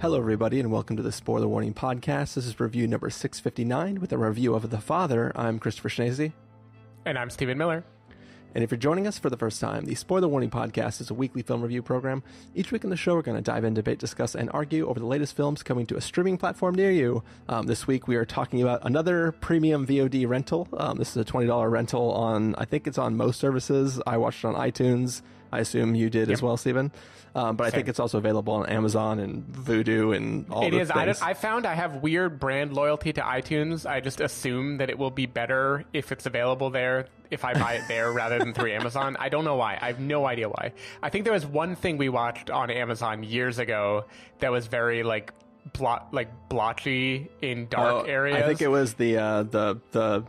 Hello, everybody, and welcome to the Spoiler Warning Podcast. This is review number 659 with a review of The Father. I'm Christopher Schnese. And I'm Stephen Miller. And if you're joining us for the first time, the Spoiler Warning Podcast is a weekly film review program. Each week in the show, we're going to dive in, debate, discuss, and argue over the latest films coming to a streaming platform near you. Um, this week, we are talking about another premium VOD rental. Um, this is a $20 rental on, I think it's on most services. I watched it on iTunes. I assume you did yep. as well, Stephen. Um, but Same. I think it's also available on Amazon and Vudu and all. It is. I, I, found I have weird brand loyalty to iTunes. I just assume that it will be better if it's available there if I buy it there rather than through Amazon. I don't know why. I have no idea why. I think there was one thing we watched on Amazon years ago that was very like blot like blotchy in dark oh, areas. I think it was the uh, the the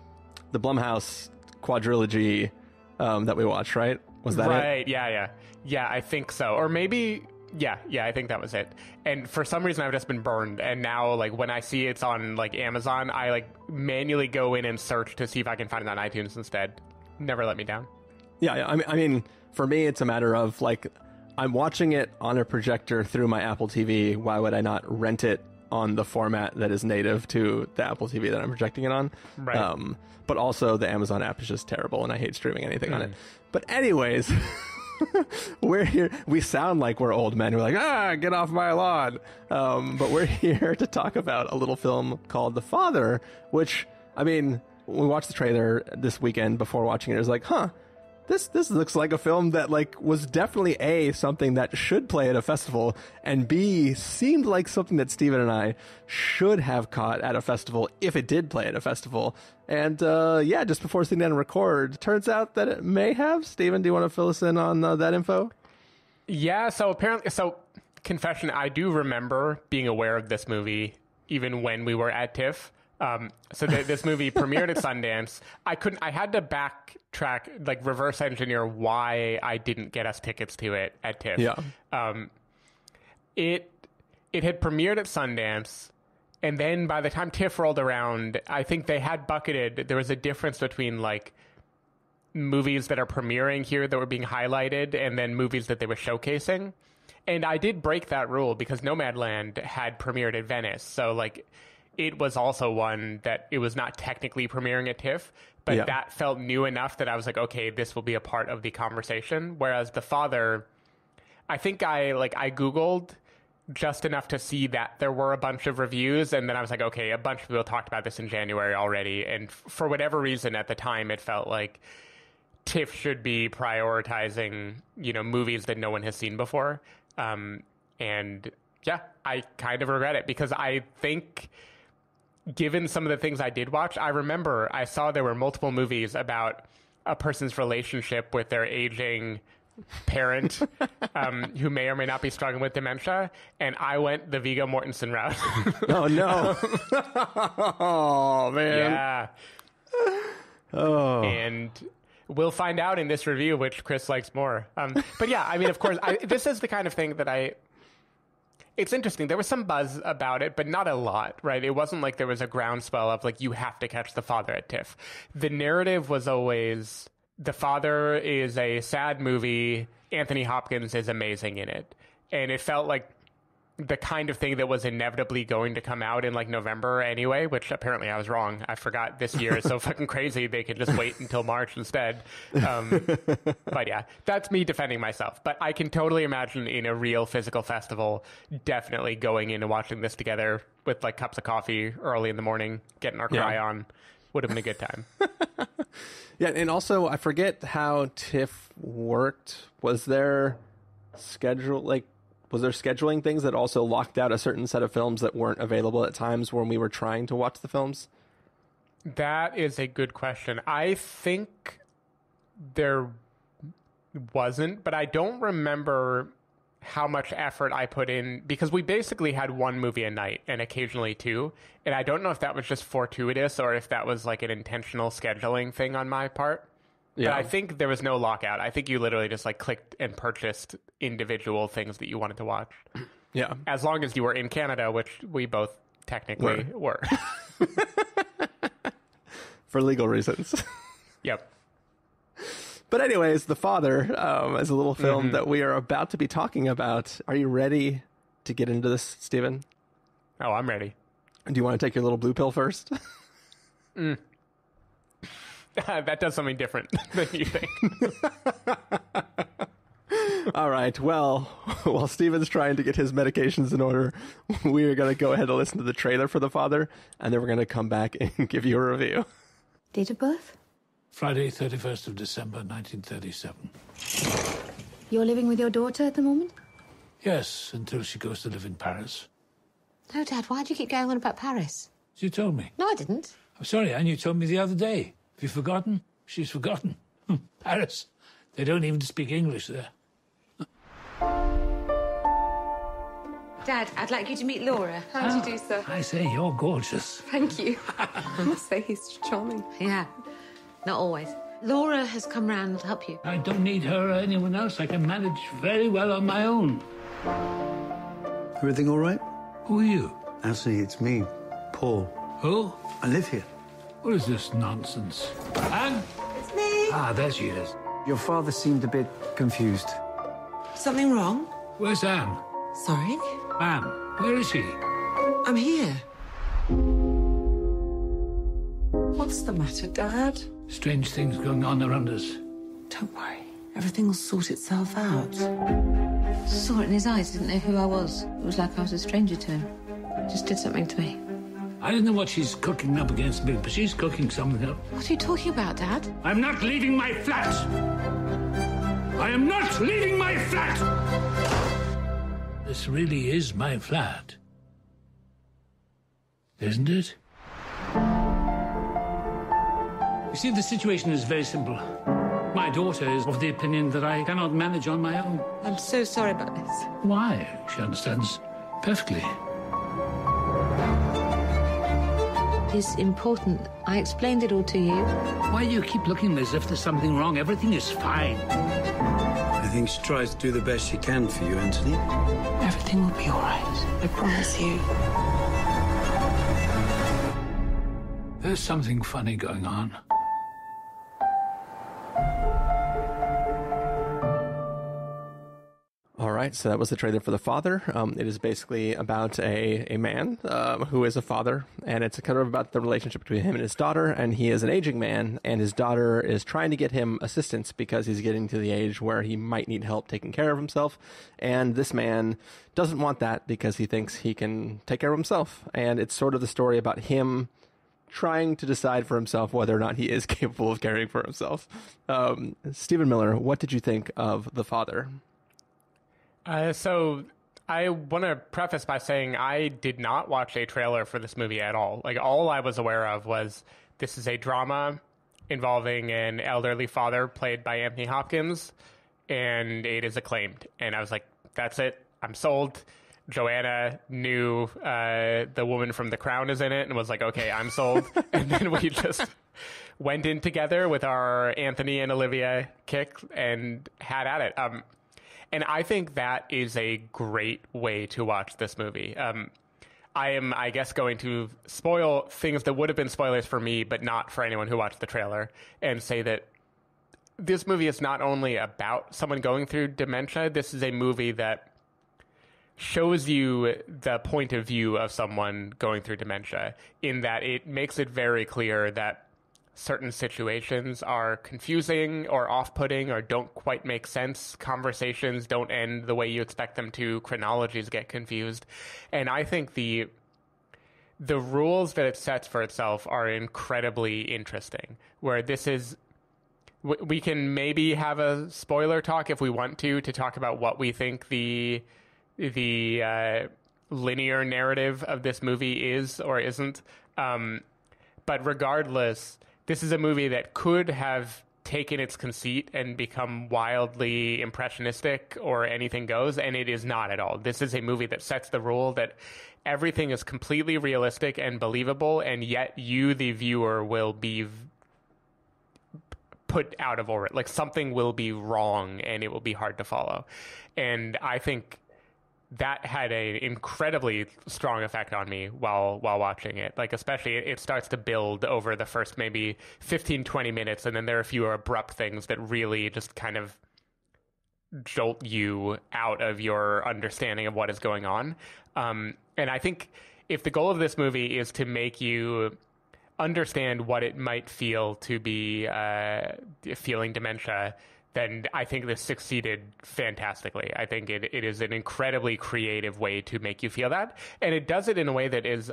the Blumhouse quadrilogy um, that we watched, right? Was that right? It? Yeah, yeah, yeah. I think so. Or maybe, yeah, yeah. I think that was it. And for some reason, I've just been burned. And now, like when I see it's on like Amazon, I like manually go in and search to see if I can find it on iTunes instead. Never let me down. Yeah, yeah. I mean, I mean, for me, it's a matter of like I'm watching it on a projector through my Apple TV. Why would I not rent it on the format that is native to the Apple TV that I'm projecting it on. Right. Um, but also the Amazon app is just terrible, and I hate streaming anything mm. on it. Mm. But anyways. we're here. We sound like we're old men. We're like, ah, get off my lawn. Um, but we're here to talk about a little film called The Father, which, I mean, we watched the trailer this weekend before watching it. It was like, huh, this this looks like a film that like was definitely a something that should play at a festival, and b seemed like something that Stephen and I should have caught at a festival if it did play at a festival. And uh, yeah, just before sitting down and record, turns out that it may have. Stephen, do you want to fill us in on uh, that info? Yeah. So apparently, so confession, I do remember being aware of this movie even when we were at TIFF. Um, so th- this movie premiered at Sundance. I couldn't. I had to backtrack, like reverse engineer why I didn't get us tickets to it at TIFF. Yeah. Um, it it had premiered at Sundance, and then by the time TIFF rolled around, I think they had bucketed. There was a difference between like movies that are premiering here that were being highlighted, and then movies that they were showcasing. And I did break that rule because Nomadland had premiered at Venice, so like it was also one that it was not technically premiering at TIFF, but yeah. that felt new enough that I was like, okay, this will be a part of the conversation. Whereas the father, I think I like I googled just enough to see that there were a bunch of reviews, and then I was like, okay, a bunch of people talked about this in January already, and for whatever reason at the time, it felt like TIFF should be prioritizing you know movies that no one has seen before, um, and yeah, I kind of regret it because I think given some of the things I did watch, I remember I saw there were multiple movies about a person's relationship with their aging parent um, who may or may not be struggling with dementia, and I went the Viggo Mortensen route. oh no! oh man! Yeah. Oh. And we'll find out in this review which Chris likes more. Um, but yeah, I mean, of course, I, this is the kind of thing that I it's interesting. There was some buzz about it, but not a lot, right? It wasn't like there was a groundswell of like, you have to catch the father at TIFF. The narrative was always the father is a sad movie. Anthony Hopkins is amazing in it. And it felt like the kind of thing that was inevitably going to come out in like November anyway, which apparently I was wrong. I forgot this year is so fucking crazy. They could just wait until March instead. Um, but yeah, that's me defending myself. But I can totally imagine in a real physical festival, definitely going in and watching this together with like cups of coffee early in the morning, getting our cry yeah. on would have been a good time. yeah. And also, I forget how TIFF worked. Was there schedule like was there scheduling things that also locked out a certain set of films that weren't available at times when we were trying to watch the films? That is a good question. I think there wasn't, but I don't remember how much effort I put in because we basically had one movie a night and occasionally two. And I don't know if that was just fortuitous or if that was like an intentional scheduling thing on my part. Yeah. But I think there was no lockout. I think you literally just like clicked and purchased individual things that you wanted to watch. Yeah. As long as you were in Canada, which we both technically were. were. For legal reasons. yep. But anyways, The Father um, is a little film mm-hmm. that we are about to be talking about. Are you ready to get into this, Stephen? Oh, I'm ready. Do you want to take your little blue pill first? that does something different than you think. All right. Well, while Stephen's trying to get his medications in order, we are going to go ahead and listen to the trailer for The Father, and then we're going to come back and give you a review. Date of birth? Friday, 31st of December, 1937. You're living with your daughter at the moment? Yes, until she goes to live in Paris. No, Dad, why do you keep going on about Paris? She told me. No, I didn't. I'm sorry, Anne, you told me the other day. Have you forgotten? She's forgotten. Hmm, Paris. They don't even speak English there. Dad, I'd like you to meet Laura. How do you do, sir? I say, you're gorgeous. Thank you. I must say he's charming. Yeah, not always. Laura has come round to help you. I don't need her or anyone else. I can manage very well on my own. Everything all right? Who are you? Actually, it's me, Paul. Who? I live here. What is this nonsense? Anne? It's me. Ah, there she is. Your father seemed a bit confused. Something wrong? Where's Anne? Sorry? Anne, where is she? I'm here. What's the matter, Dad? Strange things going on around us. Don't worry. Everything will sort itself out. Saw it in his eyes, didn't know who I was. It was like I was a stranger to him. Just did something to me. I don't know what she's cooking up against me, but she's cooking something up. What are you talking about, Dad? I'm not leaving my flat! I am not leaving my flat! This really is my flat. Isn't it? You see, the situation is very simple. My daughter is of the opinion that I cannot manage on my own. I'm so sorry about this. Why? She understands perfectly. It's important. I explained it all to you. Why do you keep looking as if there's something wrong? Everything is fine. I think she tries to do the best she can for you, Anthony. Everything will be all right. I promise you. There's something funny going on. Right, so that was the trailer for The Father. Um, it is basically about a, a man um, who is a father, and it's kind of about the relationship between him and his daughter. And he is an aging man, and his daughter is trying to get him assistance because he's getting to the age where he might need help taking care of himself. And this man doesn't want that because he thinks he can take care of himself. And it's sort of the story about him trying to decide for himself whether or not he is capable of caring for himself. Um, Stephen Miller, what did you think of The Father? Uh, so I want to preface by saying I did not watch a trailer for this movie at all. Like all I was aware of was this is a drama involving an elderly father played by Anthony Hopkins, and it is acclaimed. And I was like, that's it. I'm sold. Joanna knew uh, the woman from The Crown is in it and was like, okay, I'm sold. and then we just went in together with our Anthony and Olivia kick and had at it. Um, and I think that is a great way to watch this movie. Um, I am, I guess, going to spoil things that would have been spoilers for me, but not for anyone who watched the trailer, and say that this movie is not only about someone going through dementia, this is a movie that shows you the point of view of someone going through dementia, in that it makes it very clear that certain situations are confusing or off putting or don't quite make sense. Conversations don't end the way you expect them to. Chronologies get confused. And I think the the rules that it sets for itself are incredibly interesting. Where this is we can maybe have a spoiler talk if we want to to talk about what we think the the uh, linear narrative of this movie is or isn't. Um, but regardless, this is a movie that could have taken its conceit and become wildly impressionistic or anything goes, and it is not at all. This is a movie that sets the rule that everything is completely realistic and believable, and yet you, the viewer, will be put out of orbit. Like something will be wrong and it will be hard to follow. And I think that had an incredibly strong effect on me while while watching it like especially it starts to build over the first maybe 15 20 minutes and then there are a few abrupt things that really just kind of jolt you out of your understanding of what is going on. Um, and I think if the goal of this movie is to make you understand what it might feel to be uh, feeling dementia, then I think this succeeded fantastically. I think it, it is an incredibly creative way to make you feel that. And it does it in a way that is.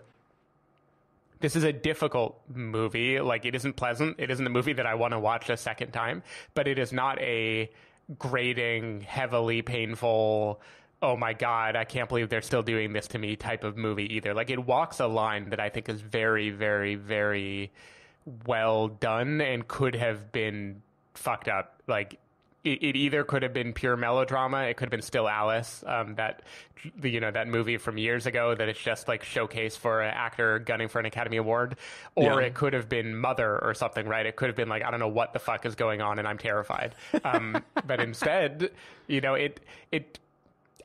This is a difficult movie. Like, it isn't pleasant. It isn't a movie that I want to watch a second time, but it is not a grating, heavily painful, oh my god, I can't believe they're still doing this to me type of movie either. Like it walks a line that I think is very, very, very well done and could have been fucked up. Like it, it either could have been pure melodrama, it could have been Still Alice, um, that you know that movie from years ago that it's just like showcase for an actor gunning for an Academy Award, or Yeah. it could have been Mother or something, right? It could have been like I don't know what the fuck is going on, and I'm terrified. Um, but instead, you know, it it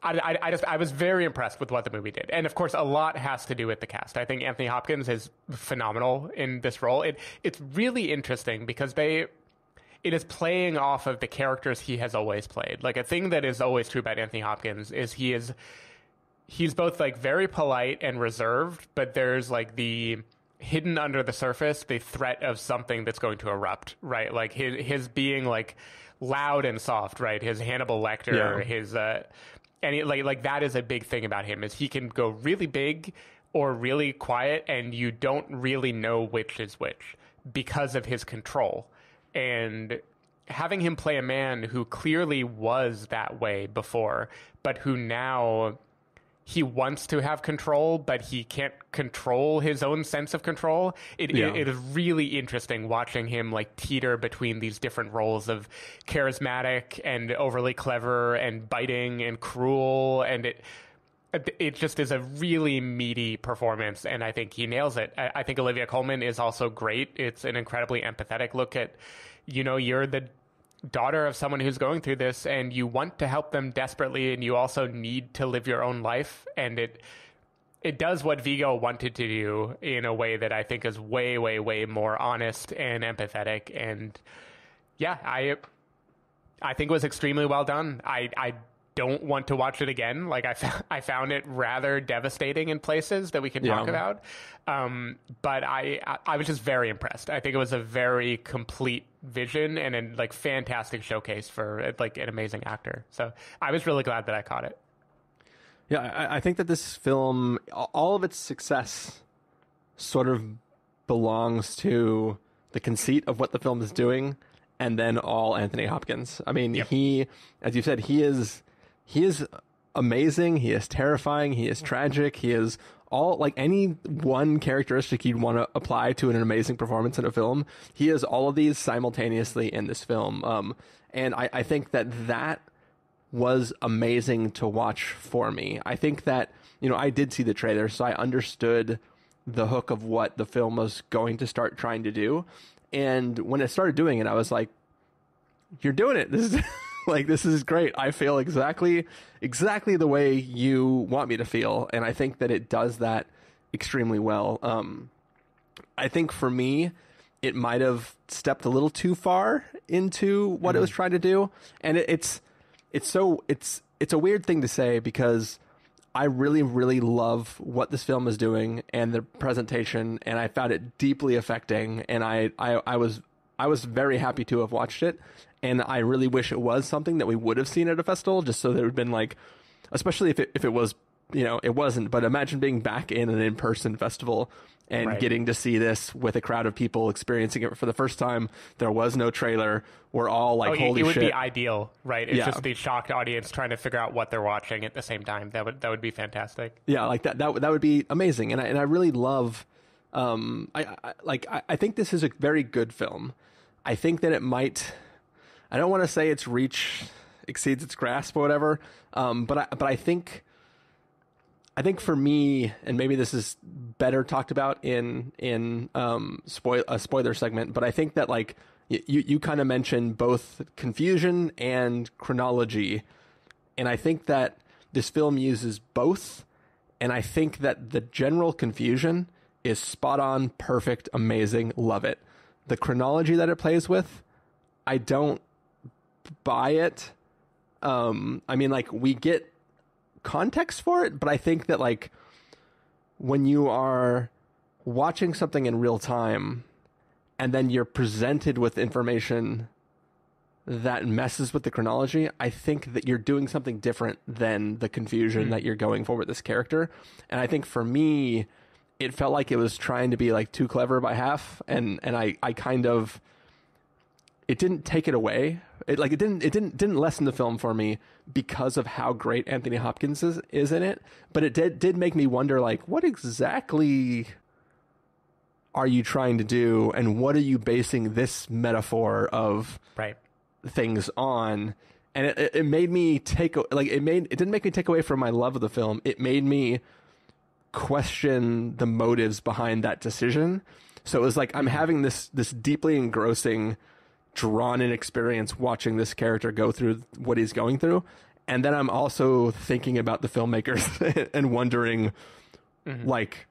I, I, I just I was very impressed with what the movie did, and of course, a lot has to do with the cast. I think Anthony Hopkins is phenomenal in this role. It it's really interesting because they it is playing off of the characters he has always played. Like a thing that is always true about Anthony Hopkins is he is he's both like very polite and reserved, but there's like the hidden under the surface the threat of something that's going to erupt, right? Like his his being like loud and soft, right? His Hannibal Lecter, Yeah. his uh and it, like like that is a big thing about him is he can go really big or really quiet and you don't really know which is which because of his control and having him play a man who clearly was that way before but who now he wants to have control, but he can't control his own sense of control. It, Yeah. it, it is really interesting watching him like teeter between these different roles of charismatic and overly clever and biting and cruel, and it it just is a really meaty performance, and I think he nails it. I, I think Olivia Colman is also great. It's an incredibly empathetic look at, you know, you're the daughter of someone who's going through this and you want to help them desperately and you also need to live your own life and it it does what Viggo wanted to do in a way that I think is way way way more honest and empathetic and yeah I I think it was extremely well done I I don't want to watch it again like I found, I found it rather devastating in places that we can talk Yeah. about um, but I, I I was just very impressed. I think it was a very complete vision and a like fantastic showcase for like an amazing actor. So I was really glad that I caught it. Yeah, I, I think that this film, all of its success, sort of belongs to the conceit of what the film is doing, and then all Anthony Hopkins. I mean, he, as you said, he is he is amazing. He is terrifying. He is tragic. He is all like any one characteristic you'd want to apply to an amazing performance in a film. He is all of these simultaneously in this film. Um, and I, I think that that was amazing to watch for me. I think that, you know, I did see the trailer, so I understood the hook of what the film was going to start trying to do. And when it started doing it, I was like, you're doing it. This is like this is great. I feel exactly exactly the way you want me to feel, and I think that it does that extremely well. Um, I think for me, it might have stepped a little too far into what it was trying to do, and it, it's it's so it's it's a weird thing to say because I really really love what this film is doing and the presentation, and I found it deeply affecting, and I I, I was I was very happy to have watched it, and I really wish it was something that we would have seen at a festival, just so there would have been like, especially if it if it was you know it wasn't, but imagine being back in an in person festival and Right. getting to see this with a crowd of people experiencing it for the first time. There was no trailer. We're all like, Oh, it, holy it would shit! be ideal, right? It's Yeah. just the shocked audience trying to figure out what they're watching at the same time. That would that would be fantastic. yeah like that that would- that would be amazing and I, and I really love um I, I like I, I think this is a very good film I think that it might I don't want to say its reach exceeds its grasp or whatever um but I but I think I think for me and maybe this is better talked about in in um spoil a spoiler segment but I think that like you you kind of mentioned both confusion and chronology and I think that this film uses both. And I think that the general confusion is spot on, perfect, amazing, love it. The chronology that it plays with, I don't buy it. Um, I mean, like we get context for it, but I think that like when you are watching something in real time and then you're presented with information that messes with the chronology, I think that you're doing something different than the confusion that you're going for with this character. And I think for me, it felt like it was trying to be like too clever by half, and and I I kind of it didn't take it away. It like it didn't it didn't didn't lessen the film for me because of how great Anthony Hopkins is, is in it. But it did did make me wonder like what exactly are you trying to do and what are you basing this metaphor of Right. things on and it, it- it made me take like it made it didn't make me take away from my love of the film it made me question the motives behind that decision so it was like i'm mm-hmm. having this this deeply engrossing drawn in experience watching this character go through what he's going through and then i'm also thinking about the filmmakers and wondering mm-hmm. like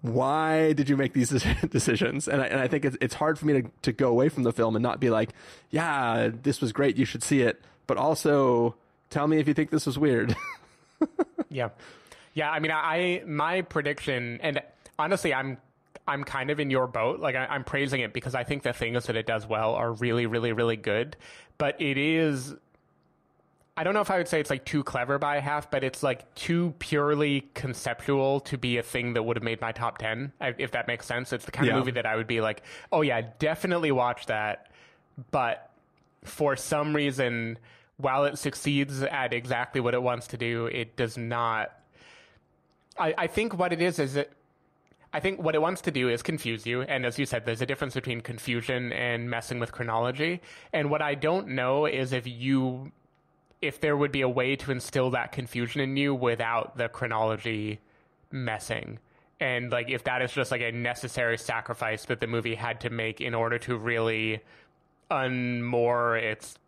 why did you make these decisions? And I, and I think it's, it's hard for me to, to go away from the film and not be like, yeah, this was great. You should see it. But also tell me if you think this was weird. Yeah, yeah. I mean, I my prediction, and honestly, I'm I'm kind of in your boat. Like I, I'm praising it because I think the things that it does well are really, really, really good. But it is. I don't know if I would say it's like too clever by half, but it's like too purely conceptual to be a thing that would have made my top 10, if that makes sense. It's the kind Yeah. of movie that I would be like, oh, yeah, definitely watch that. But for some reason, while it succeeds at exactly what it wants to do, it does not. I, I think what it is is that I think what it wants to do is confuse you. And as you said, there's a difference between confusion and messing with chronology. And what I don't know is if you, if there would be a way to instill that confusion in you without the chronology messing. And like if that is just like a necessary sacrifice that the movie had to make in order to really unmoor its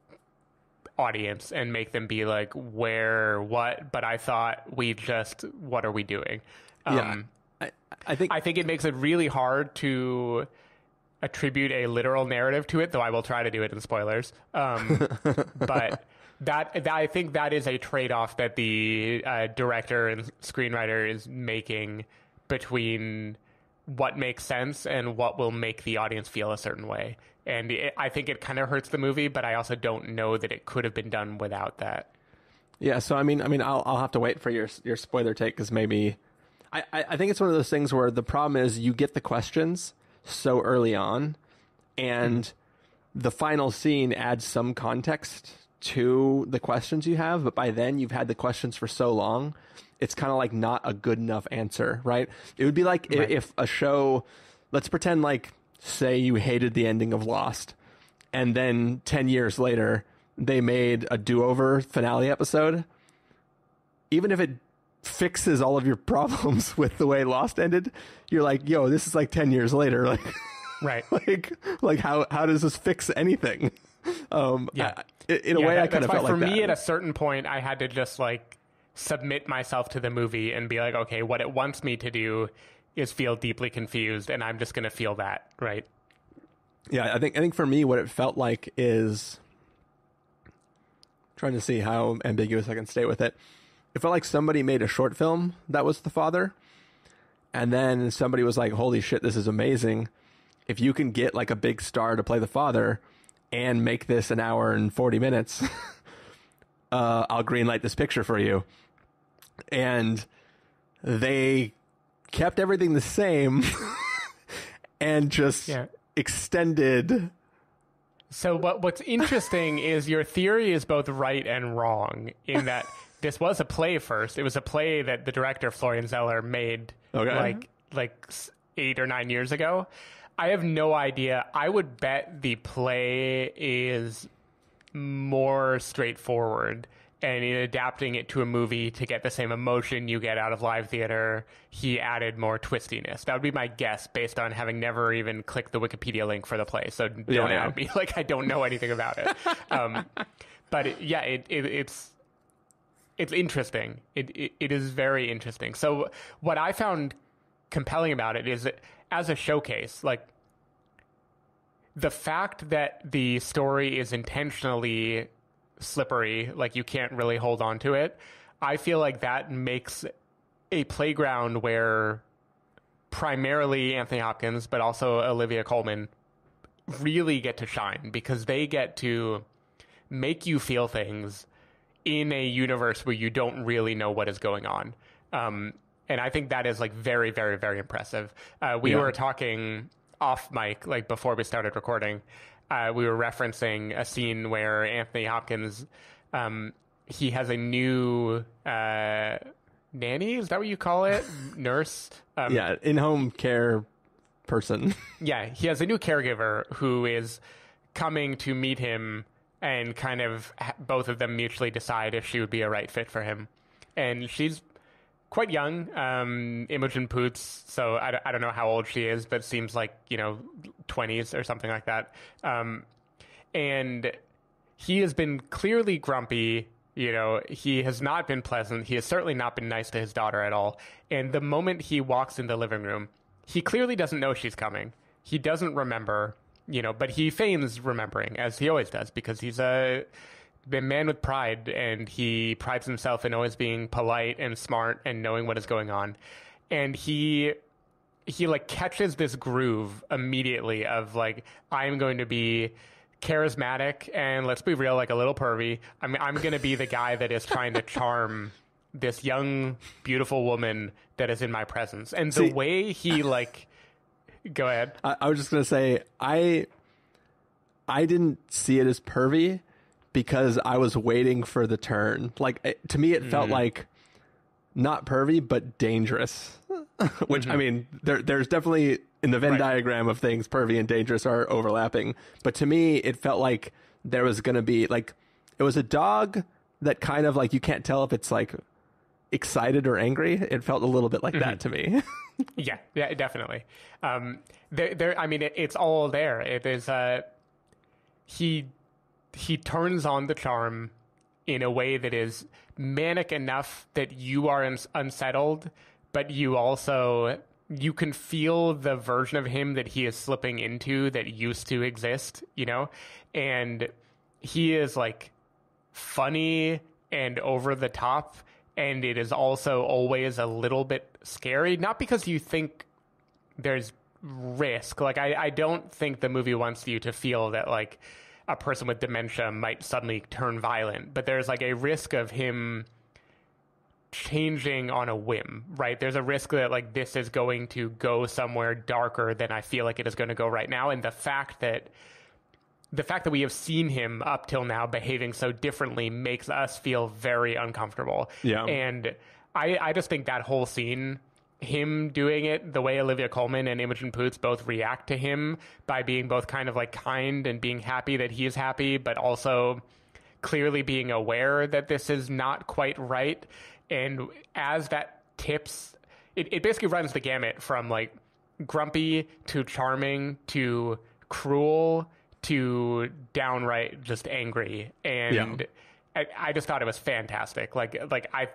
audience and make them be like, where, what? But I thought we just, what are we doing? yeah. Um, I, I think, I think it makes it really hard to attribute a literal narrative to it, though I will try to do it in spoilers. Um, but that, that I think that is a trade off that the uh, director and screenwriter is making between what makes sense and what will make the audience feel a certain way. And it, I think it kind of hurts the movie, but I also don't know that it could have been done without that. Yeah, so I mean, I mean, I'll I'll have to wait for your your spoiler take because maybe, I I I think it's one of those things where the problem is you get the questions so early on, and mm-hmm. the final scene adds some context to the questions you have, but by then you've had the questions for so long, it's kind of like not a good enough answer, right? It would be like i if a show, let's pretend like say you hated the ending of Lost, and then 10 years later they made a do-over finale episode even if it fixes all of your problems with the way lost ended you're like yo this is like 10 years later like Right. like like how how does this fix anything um Yeah. I- in a Yeah, way that- i kind of felt for like me that at a certain point i had to just like submit myself to the movie and be like okay what it wants me to do is feel deeply confused and i'm just going to feel that right Yeah, I think I think for me, what it felt like is trying to see how ambiguous I can stay with it. It felt like somebody made a short film that was the father, and then somebody was like, "Holy shit, this is amazing! If you can get like a big star to play the father and make this an hour and forty minutes, uh, I'll greenlight this picture for you." And they kept everything the same and just Yeah. extended so what what's interesting is your theory is both right and wrong in that this was a play first it was a play that the director florian zeller made Okay. like like eight or nine years ago i have no idea i would bet the play is more straightforward and in adapting it to a movie to get the same emotion you get out of live theater he added more twistiness. That would be my guess based on having never even clicked the wikipedia link for the play. So don't Yeah, yeah. at me. Like i don't know anything about it. Um, but it, yeah it, it, it's it's interesting. It, it it is very interesting. So what i found compelling about it is that as a showcase like the fact that the story is intentionally slippery, like you can't really hold on to it. I feel like that makes a playground where primarily Anthony Hopkins, but also Olivia Colman really get to shine because they get to make you feel things in a universe where you don't really know what is going on. Um, and I think that is like very, very, very impressive. Uh, we Yeah. were talking off mic, like before we started recording. Uh, we were referencing a scene where Anthony Hopkins, um, he has a new uh, nanny. Is that what you call it? Nurse. Um, Yeah, in home care person. yeah, he has a new caregiver who is coming to meet him and kind of both of them mutually decide if she would be a right fit for him. And she's quite young, um, Imogen Poots, so I, don't- I don't know how old she is, but seems like, you know, 20s or something like that. Um, and he has been clearly grumpy. You know, he has not been pleasant. He has certainly not been nice to his daughter at all. And the moment he walks in the living room, he clearly doesn't know she's coming. He doesn't remember, you know, but he feigns remembering, as he always does, because he's a, a man with pride and he prides himself in always being polite and smart and knowing what is going on. And he he like catches this groove immediately of like I'm going to be charismatic and let's be real like a little pervy. I'm I'm going to be the guy that is trying to charm this young beautiful woman that is in my presence. And the See- way he like go ahead. I, I was just gonna say I I didn't see it as pervy because I was waiting for the turn. Like it, to me, it felt like not pervy but dangerous. Which I mean, there there's definitely in the Venn Right. diagram of things, pervy and dangerous are overlapping. But to me, it felt like there was gonna be like it was a dog that kind of like you can't tell if it's like excited or angry. It felt a little bit like that to me. Yeah, yeah, definitely. Um, there, there. I mean, it, it's all there. It is. Uh, he he turns on the charm in a way that is manic enough that you are uns- unsettled, but you also you can feel the version of him that he is slipping into that used to exist. You know, and he is like funny and over the top and it is also always a little bit scary not because you think there's risk like I, I don't think the movie wants you to feel that like a person with dementia might suddenly turn violent but there's like a risk of him changing on a whim right there's a risk that like this is going to go somewhere darker than i feel like it is going to go right now and the fact that the fact that we have seen him up till now behaving so differently makes us feel very uncomfortable. Yeah. And I, I just think that whole scene, him doing it, the way Olivia Colman and Imogen Poots both react to him by being both kind of like kind and being happy that he is happy, but also clearly being aware that this is not quite right. And as that tips, it, it basically runs the gamut from like grumpy to charming to cruel to downright just angry and Yeah. I, I just thought it was fantastic like like i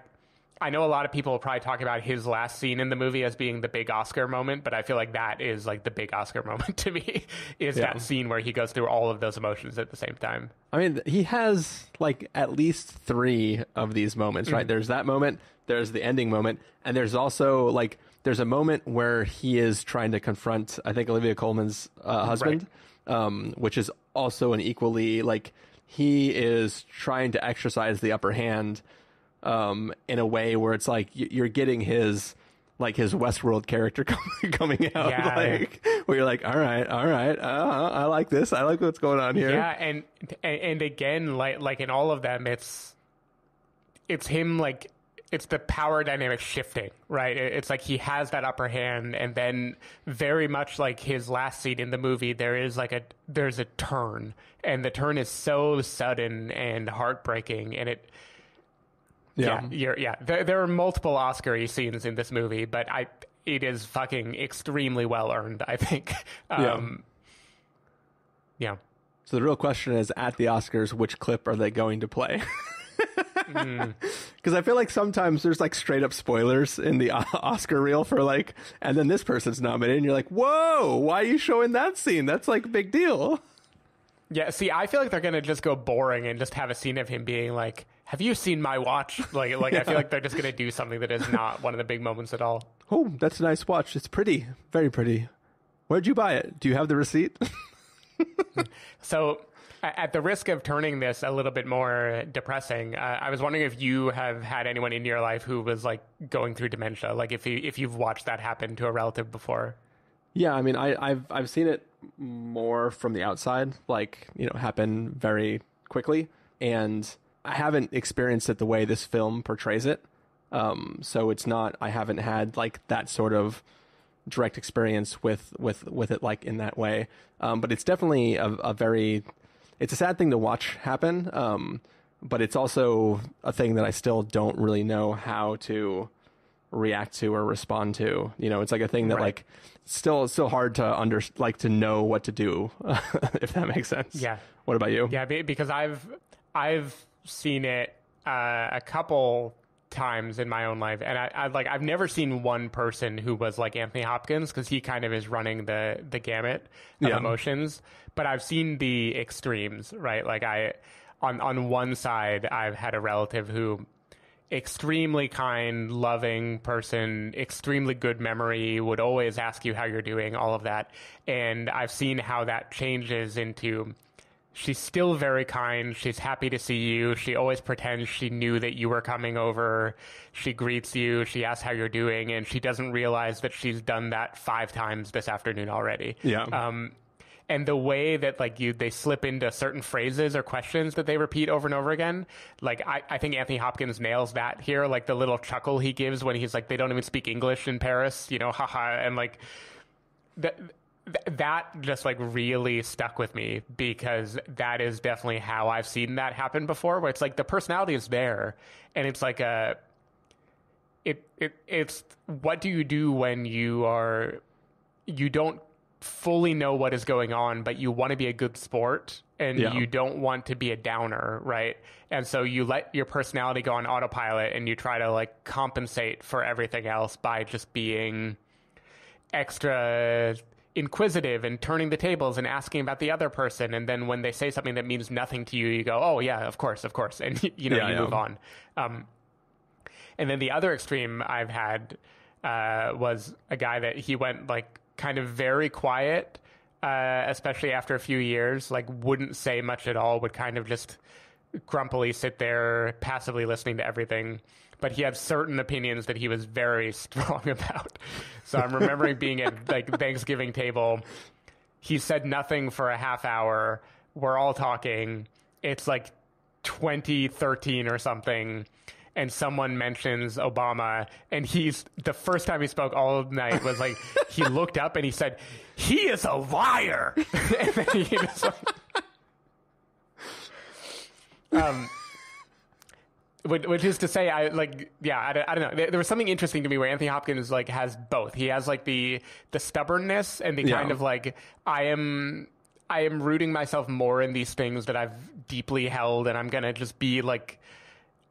i know a lot of people will probably talk about his last scene in the movie as being the big oscar moment but i feel like that is like the big oscar moment to me is Yeah. that scene where he goes through all of those emotions at the same time I mean, he has like at least three of these moments, right? There's that moment, there's the ending moment, and there's also like there's a moment where he is trying to confront, I think Olivia Colman's uh, husband, um, which is also an equally like he is trying to exercise the upper hand um, in a way where it's like you're getting his like his Westworld character coming out, Yeah. like where you're like, all right, all right, uh, I like this, I like what's going on here. Yeah, and and and again, like like in all of them, it's it's him like it's the power dynamic shifting, right? It's like he has that upper hand, and then very much like his last scene in the movie, there is like a there's a turn, and the turn is so sudden and heartbreaking, and it yeah, you're, yeah. There, there are multiple Oscar scenes in this movie, but I it is fucking extremely well earned. I think. Um, yeah. So the real question is at the Oscars, which clip are they going to play? Because I feel like sometimes there's like straight up spoilers in the Oscar reel for like, and then this person's nominated, and you're like, whoa, why are you showing that scene? That's like a big deal. Yeah, see, I feel like they're gonna just go boring and just have a scene of him being like, "Have you seen my watch?" Like, like I feel like they're just gonna do something that is not one of the big moments at all. Oh, that's a nice watch. It's pretty, very pretty. Where'd you buy it? Do you have the receipt? So, at the risk of turning this a little bit more depressing, uh, I was wondering if you have had anyone in your life who was like going through dementia, like if you if you've watched that happen to a relative before. Yeah, I mean, I, I've I've seen it more from the outside, like you know, happen very quickly, and I haven't experienced it the way this film portrays it. Um, so it's not. I haven't had like that sort of direct experience with with with it like in that way. Um, but it's definitely a, a very. It's a sad thing to watch happen. Um, but it's also a thing that I still don't really know how to react to or respond to. You know, it's like a thing that Right. like still still hard to under like to know what to do if that makes sense. Yeah. What about you? Yeah, because I've I've seen it uh, a couple times in my own life, and I, I like I've never seen one person who was like Anthony Hopkins because he kind of is running the the gamut of Yeah. emotions. But I've seen the extremes, right? Like I on on one side, I've had a relative who extremely kind, loving person, extremely good memory, would always ask you how you're doing, all of that. And I've seen how that changes into she's still very kind. She's happy to see you. She always pretends she knew that you were coming over. She greets you. She asks how you're doing, and she doesn't realize that she's done that five times this afternoon already. Yeah. Um, and the way that like you they slip into certain phrases or questions that they repeat over and over again like I, I think anthony hopkins nails that here like the little chuckle he gives when he's like they don't even speak english in paris you know haha and like that that just like really stuck with me because that is definitely how I've seen that happen before where it's like the personality is there and it's like a it, it it's what do you do when you are you don't fully know what is going on but you want to be a good sport and Yeah. you don't want to be a downer right and so you let your personality go on autopilot and you try to like compensate for everything else by just being extra inquisitive and turning the tables and asking about the other person and then when they say something that means nothing to you you go oh yeah of course of course and you know Yeah, you yeah. move on um, and then the other extreme I've had uh, was a guy that he went like kind of very quiet, uh, especially after a few years, like wouldn't say much at all, would kind of just grumpily sit there, passively listening to everything. But he had certain opinions that he was very strong about. So I'm remembering being at like Thanksgiving table. He said nothing for a half hour. We're all talking. It's like 2013 or something and someone mentions Obama and he's the first time he spoke all night was like he looked up and he said he is a liar and then he was like um which, is to say, I like, yeah, I, don't- I don't know. There, there was something interesting to me where Anthony Hopkins like has both. He has like the the stubbornness and the Yeah. kind of like I am I am rooting myself more in these things that I've deeply held, and I'm gonna just be like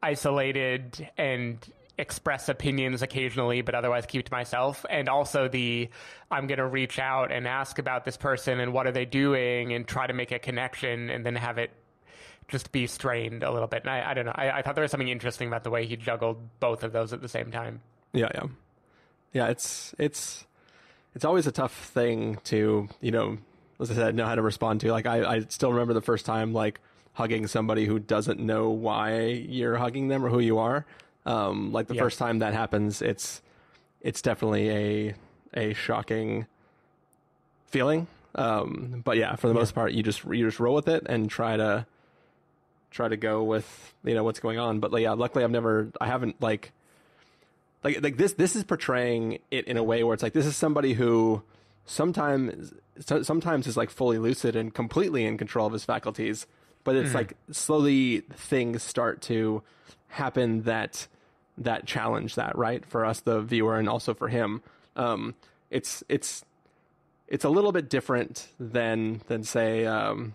isolated and express opinions occasionally, but otherwise keep to myself. And also the I'm gonna reach out and ask about this person and what are they doing, and try to make a connection, and then have it just be strained a little bit. And I, I don't know. I, I thought there was something interesting about the way he juggled both of those at the same time. Yeah, yeah, yeah. It's it's it's always a tough thing to you know, as I said, know how to respond to. Like I, I still remember the first time like hugging somebody who doesn't know why you're hugging them or who you are. Um, like the Yeah. first time that happens, it's it's definitely a a shocking feeling. Um, but yeah, for the most part, you just you just roll with it and try to try to go with you know what's going on. But like, yeah, luckily I've never I haven't like like like this this is portraying it in a way where it's like this is somebody who sometimes so- sometimes is like fully lucid and completely in control of his faculties but it's like slowly things start to happen that that challenge that right for us the viewer and also for him um it's it's it's a little bit different than than say um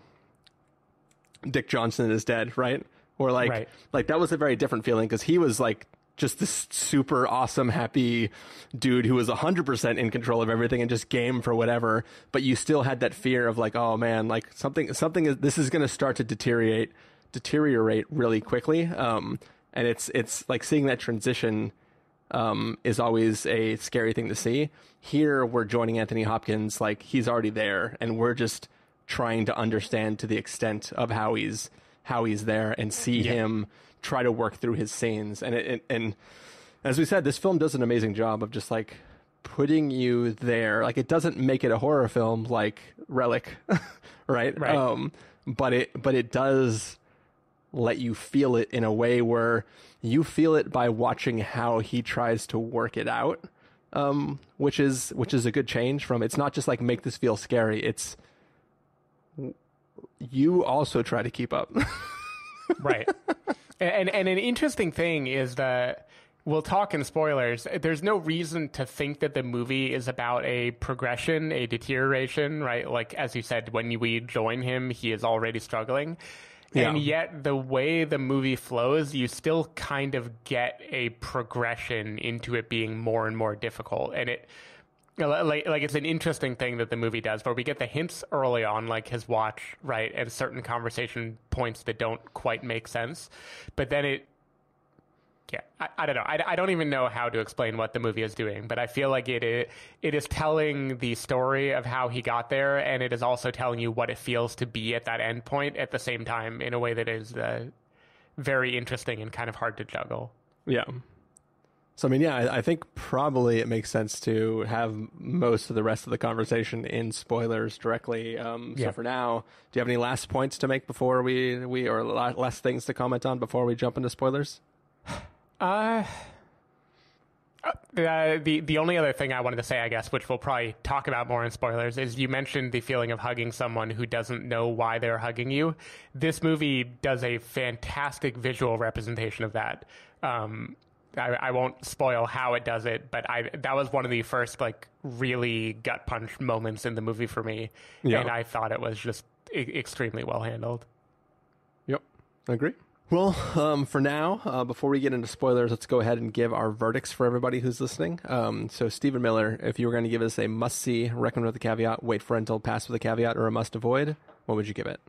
Dick Johnson is dead, right? Or like Right. like that was a very different feeling because he was like just this super awesome, happy dude who was 100% in control of everything and just game for whatever. But you still had that fear of like, oh man, like something, something is, this is going to start to deteriorate, deteriorate really quickly. Um, and it's, it's like seeing that transition, um, is always a scary thing to see. Here, we're joining Anthony Hopkins, like he's already there, and we're just trying to understand to the extent of how he's how he's there and see Yeah. him try to work through his scenes. And it, and, and as we said, this film does an amazing job of just like putting you there. Like it doesn't make it a horror film like Relic, right? Right. Um, but it but it does let you feel it in a way where you feel it by watching how he tries to work it out. Um, which is which is a good change from it's not just like make this feel scary. It's you also try to keep up. right. And and an interesting thing is that we'll talk in spoilers. There's no reason to think that the movie is about a progression, a deterioration, right? Like as you said, when we join him, he is already struggling. And yet, the way the movie flows, you still kind of get a progression into it being more and more difficult. And it, like, like it's an interesting thing that the movie does, where we get the hints early on, like his watch, right, and certain conversation points that don't quite make sense, but then it, yeah, I, I don't know, I, I don't even know how to explain what the movie is doing, but I feel like it is, it is telling the story of how he got there, and it is also telling you what it feels to be at that end point at the same time in a way that is uh, very interesting and kind of hard to juggle. Yeah. So I mean, yeah, I, I think probably it makes sense to have most of the rest of the conversation in spoilers directly. Um, Yeah. So for now, do you have any last points to make before we we or last things to comment on before we jump into spoilers? Uh, uh, the the only other thing I wanted to say, I guess, which we'll probably talk about more in spoilers, is you mentioned the feeling of hugging someone who doesn't know why they're hugging you. This movie does a fantastic visual representation of that. Um, I, I won't spoil how it does it, but I that was one of the first like really gut punch moments in the movie for me, Yeah. and I thought it was just e- extremely well handled. Yep, I agree. Well, um, for now, uh, before we get into spoilers, let's go ahead and give our verdicts for everybody who's listening. Um, so, Stephen Miller, if you were going to give us a must see, recommend with a caveat, wait for rental, pass with a caveat, or a must avoid, what would you give it?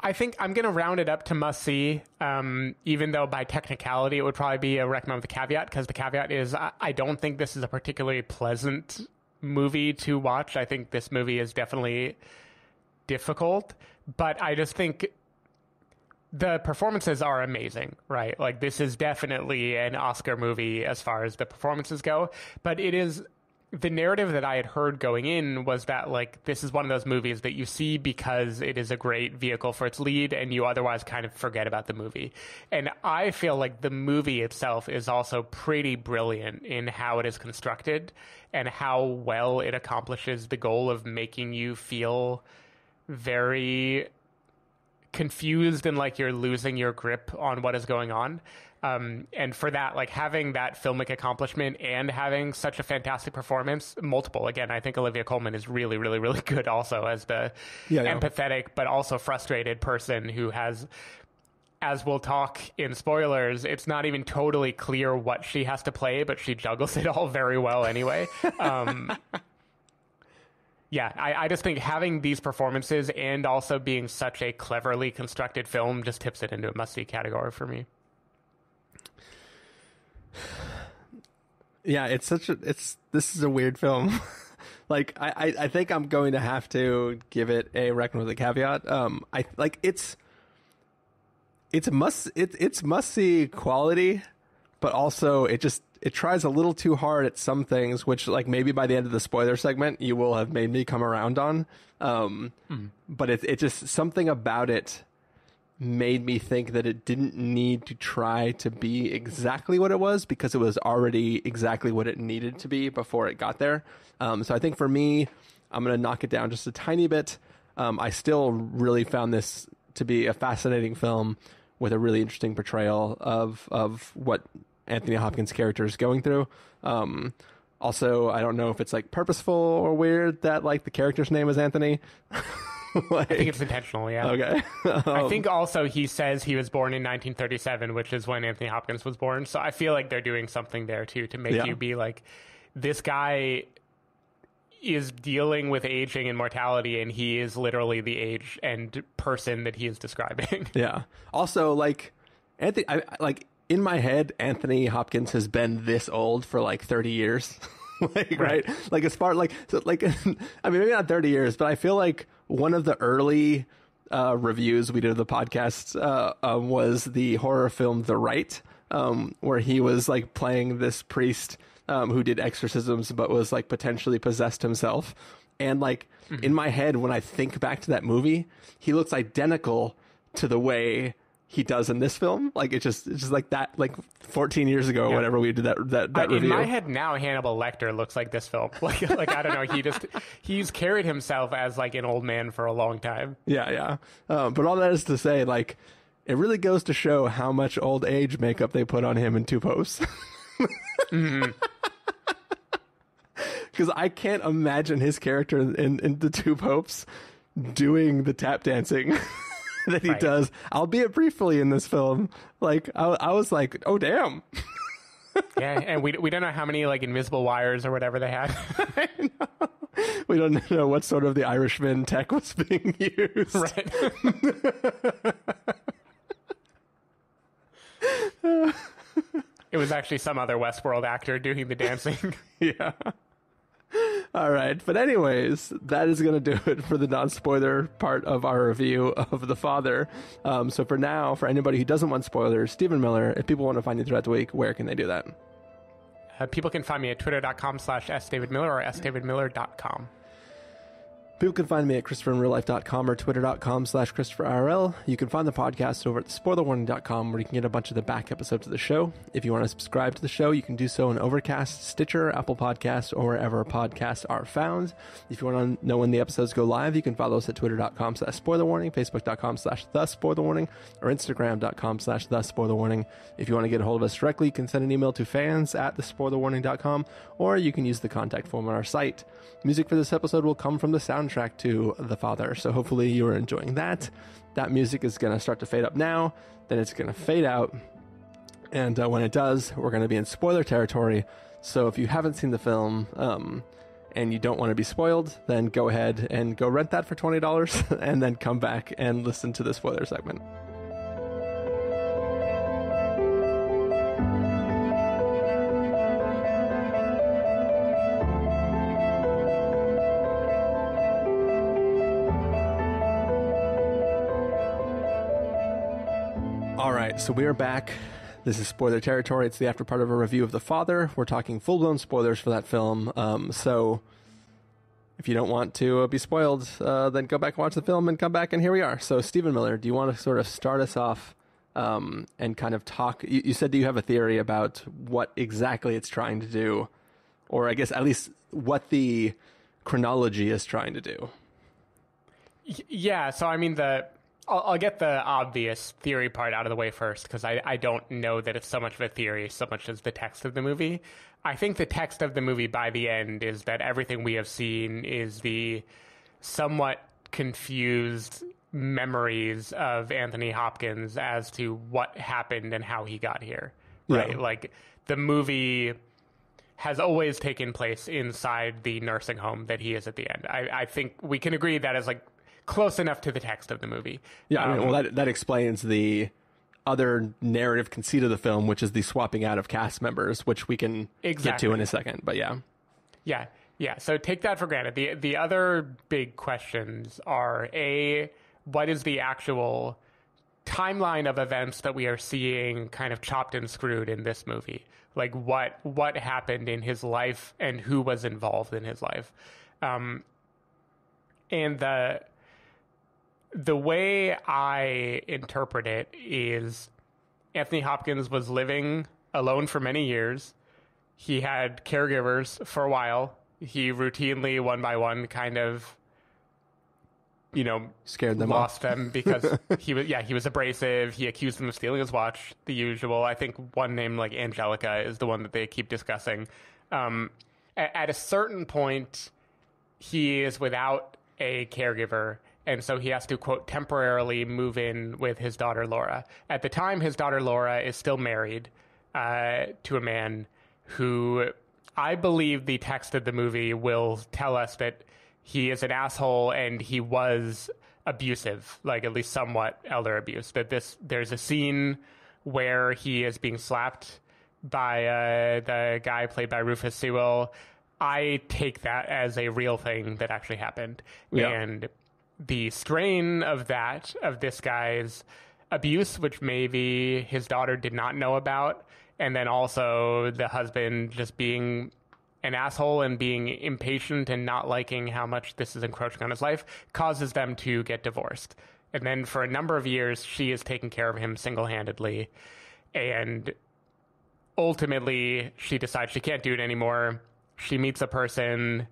I think I'm going to round it up to must see, um, even though by technicality it would probably be a recommend with a caveat, because the caveat is I, I don't think this is a particularly pleasant movie to watch. I think this movie is definitely difficult, but I just think the performances are amazing, right? Like this is definitely an Oscar movie as far as the performances go, but it is the narrative that I had heard going in was that like this is one of those movies that you see because it is a great vehicle for its lead and you otherwise kind of forget about the movie. And I feel like the movie itself is also pretty brilliant in how it is constructed and how well it accomplishes the goal of making you feel very confused and like you're losing your grip on what is going on. Um, and for that, like having that filmic accomplishment and having such a fantastic performance, multiple. Again, I think Olivia Colman is really, really, really good also as the Yeah, yeah. empathetic but also frustrated person who has as we'll talk in spoilers, it's not even totally clear what she has to play, but she juggles it all very well anyway. Um, yeah, I, I just think having these performances and also being such a cleverly constructed film just tips it into a must see category for me. Yeah, it's such a it's this is a weird film. like I, I I think I'm going to have to give it a reckon with a caveat. Um I like it's it's must it, it's must see quality, but also it just it tries a little too hard at some things, which like maybe by the end of the spoiler segment you will have made me come around on. Um but it it just something about it made me think that it didn't need to try to be exactly what it was because it was already exactly what it needed to be before it got there. Um, so I think for me, I'm going to knock it down just a tiny bit. Um, I still really found this to be a fascinating film with a really interesting portrayal of of what Anthony Hopkins' character is going through. Um, also, I don't know if it's like purposeful or weird that like the character's name is Anthony. like, I think it's intentional. Yeah. okay. I um, think also he says he was born in 1937, which is when Anthony Hopkins was born. So I feel like they're doing something there too to make Yeah. you be like, this guy is dealing with aging and mortality, and he is literally the age and person that he is describing. Yeah. Also, like Anthony, I, I- like in my head, Anthony Hopkins has been this old for like thirty years. like right. like as far like so, like I mean maybe not thirty years, but I feel like one of the early uh, reviews we did of the podcast uh, um, was the horror film The Rite, um, where he was like playing this priest um, who did exorcisms but was like potentially possessed himself. And like in my head, when I think back to that movie, he looks identical to the way he does in this film. Like it's just it's just like that like 14 years ago or Yeah. whatever we did that that, that I- in my head now, Hannibal Lecter looks like this film. Like, like I don't know. He just he's carried himself as like an old man for a long time. Yeah, yeah. Um, but all that is to say, like, it really goes to show how much old age makeup they put on him in Two Popes. Because I can't imagine his character in, in the Two Popes doing the tap dancing that he Right. does, albeit briefly in this film. Like, I, I was like, oh, damn. Yeah, and we we don't know how many like invisible wires or whatever they had. We don't know what sort of the Irishman tech was being used. right. it was actually some other Westworld actor doing the dancing. yeah. All right. But, anyways, that is going to do it for the non spoiler part of our review of The Father. Um, so, for now, for anybody who doesn't want spoilers, Stephen Miller, if people want to find you throughout the week, where can they do that? Uh, people can find me at twitter.com slash sdavidmiller or sdavidmiller.com. People can find me at ChristopherInRealLife.com or Twitter.com slash ChristopherIRL. You can find the podcast over at SpoilerWarning.com where you can get a bunch of the back episodes of the show. If you want to subscribe to the show, you can do so on Overcast, Stitcher, Apple Podcasts, or wherever podcasts are found. If you want to know when the episodes go live, you can follow us at Twitter.com slash SpoilerWarning, Facebook.com slash The or Instagram.com slash The. If you want to get a hold of us directly, you can send an email to fans at TheSpoilerWarning.com, or you can use the contact form on our site. Music for this episode will come from the soundtrack to The Father, so hopefully you are enjoying that. That music is going to start to fade up now, then it's going to fade out, and uh, when it does, we're going to be in spoiler territory. So if you haven't seen the film um, and you don't want to be spoiled, then go ahead and go rent that for $20 and then come back and listen to the spoiler segment. Right, so we are back. This is spoiler territory. It's the after part of a review of The Father. We're talking full blown spoilers for that film. Um, so if you don't want to uh, be spoiled, uh, then go back and watch the film and come back, and here we are. So, Stephen Miller, do you want to sort of start us off um, and kind of talk? You, you said that you have a theory about what exactly it's trying to do, or I guess at least what the chronology is trying to do. Yeah, so I mean the I'll, I'll get the obvious theory part out of the way first because I, I don't know that it's so much of a theory so much as the text of the movie. I think the text of the movie by the end is that everything we have seen is the somewhat confused memories of Anthony Hopkins as to what happened and how he got here. Right? Yeah. Like the movie has always taken place inside the nursing home that he is at the end. I, I think we can agree that is like close enough to the text of the movie. Yeah, I mean, Um, well, that that explains the other narrative conceit of the film, which is the swapping out of cast members, which we can get to in a second. But yeah, Yeah, yeah. So take that for granted. The the other big questions are a what is the actual timeline of events that we are seeing kind of chopped and screwed in this movie? Like what what happened in his life and who was involved in his life? Um, and the the way I interpret it is Anthony Hopkins was living alone for many years he had caregivers for a while. He routinely, one by one, kind of, you know, scared them lost off. them because he was, yeah, he was abrasive. He accused them of stealing his watch, the usual. I think one name like Angelica is the one that they keep discussing. Um, a- at a certain point, he is without a caregiver and so he has to quote temporarily move in with his daughter Laura. At the time, his daughter Laura is still married uh, to a man who I believe the text of the movie will tell us that he is an asshole and he was abusive, like at least somewhat elder abuse. That this there's a scene where he is being slapped by uh, the guy played by Rufus Sewell. I take that as a real thing that actually happened, Yeah. and the strain of that of this guy's abuse, which maybe his daughter did not know about, and then also the husband just being an asshole and being impatient and not liking how much this is encroaching on his life causes them to get divorced. And then for a number of years, she is taking care of him single handedly. And ultimately, she decides she can't do it anymore. She meets a person.